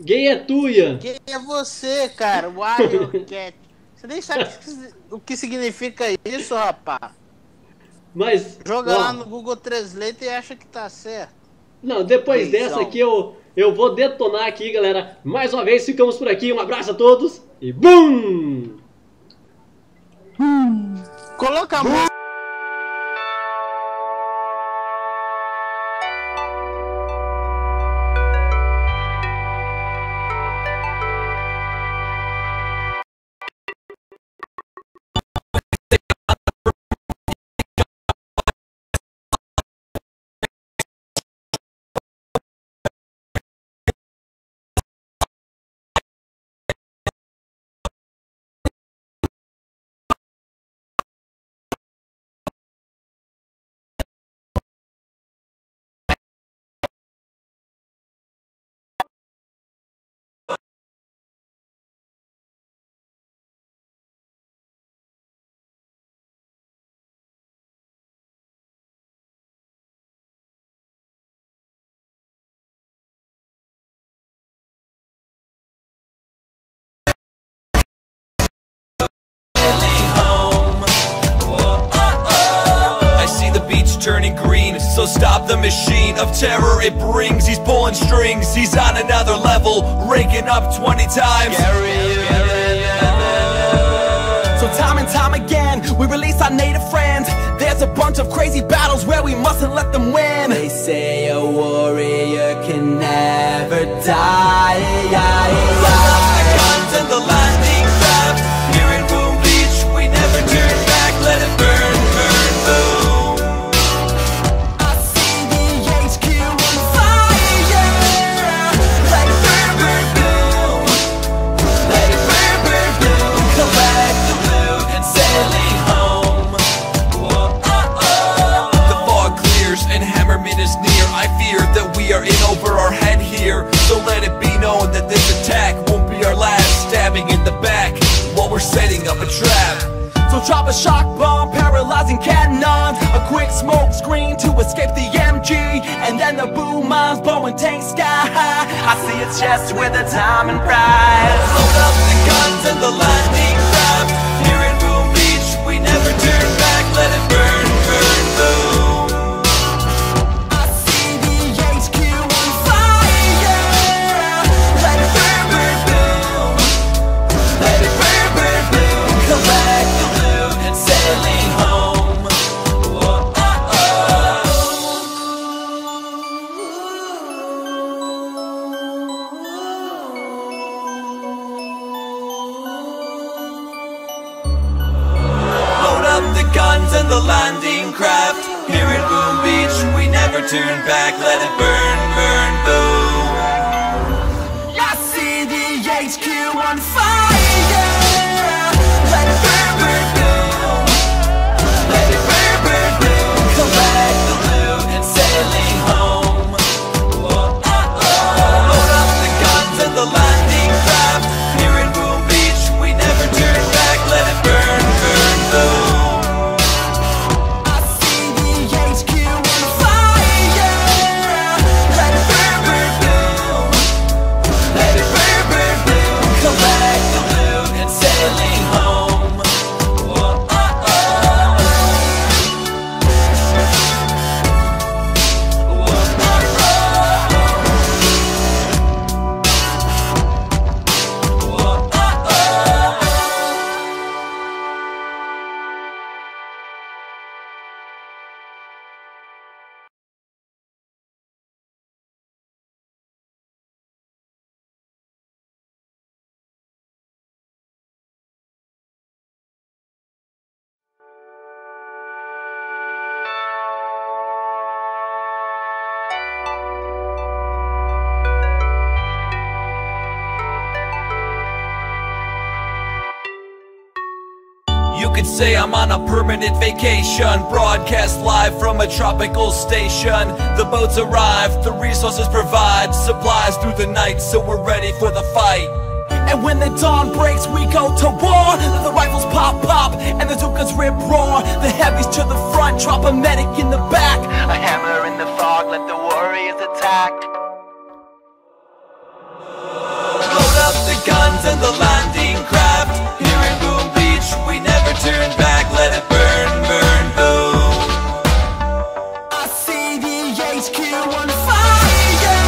Speaker 2: Gay é tu, Ian.
Speaker 3: Quem é você, cara? Warrior Cat. Você nem sabe o que- o que significa isso, rapaz.
Speaker 2: Mas.
Speaker 3: Joga
Speaker 2: ó,
Speaker 3: lá no Google Translate e acha que tá certo.
Speaker 2: Não, depois
Speaker 3: Beijão.
Speaker 2: dessa aqui eu, eu vou detonar aqui, galera. Mais uma vez, ficamos por aqui. Um abraço a todos e BUM!
Speaker 3: Coloca a mão.
Speaker 1: Turning green, so stop the machine of terror it brings. He's pulling strings, he's on another level, Raking up 20 times.
Speaker 11: So time and time again, we release our native friends. There's a bunch of crazy battles where we mustn't let them win. They say a warrior can never die. Drop a shock bomb, paralyzing cannons. A quick smoke screen to escape the MG And then the boom mines blowing tanks sky high. I see a chest with a diamond prize.
Speaker 1: Load up the guns and the lightning say I'm on a permanent vacation. Broadcast live from a tropical station. The boats arrive, the resources provide supplies through the night, so we're ready for the fight. And when the dawn breaks, we go to war. Let the rifles pop, pop, and the Zukas rip roar. The heavies to the front, drop a medic in the back. A hammer in the fog, let the warriors attack. Load up the guns and the landing craft. Here in Boom Beach, we never turn back. Let it burn, burn, boom.
Speaker 11: I see the HQ on fire.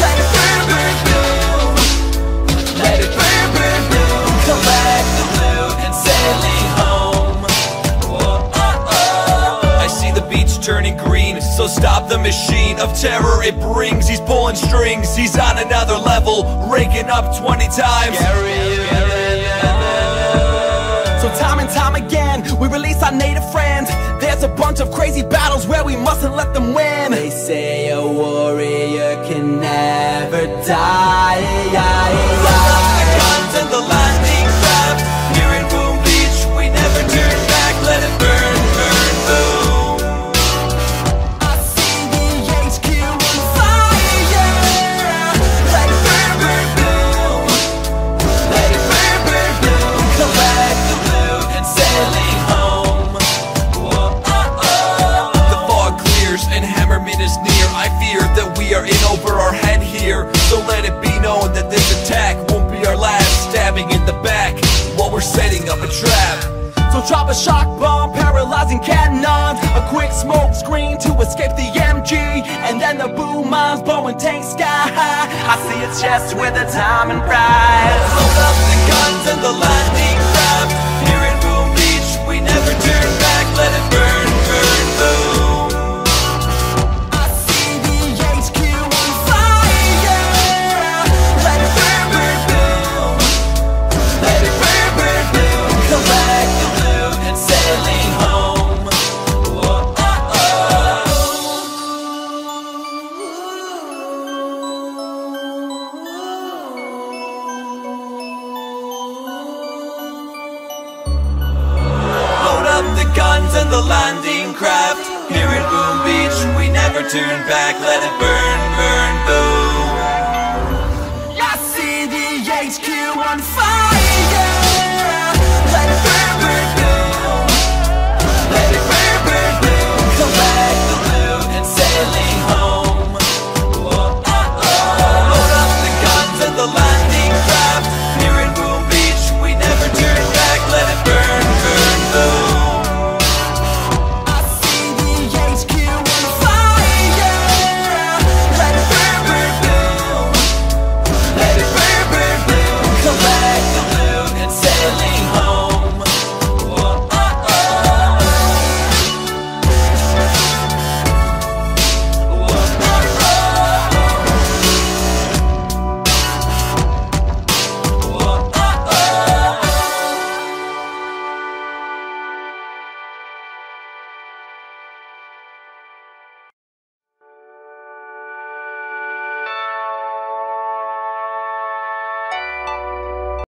Speaker 11: Let it burn, burn, boom.
Speaker 1: Let it burn, burn, boom. And sailing home. I see the beach turning green, so stop the machine of terror it brings. He's pulling strings, he's on another level, raking up 20 times. So time and time again, we release our native friends. There's a bunch of crazy battles where we mustn't let them win. They say a warrior can never die. Guns and the landing setting up a trap. So drop a shock bomb, paralyzing cannons A quick smoke screen to escape the MG And then the boom mines blowing tanks sky high. I see a chest with a diamond prize. Load up the guns and the lightning craft never turn back Let it burn, burn,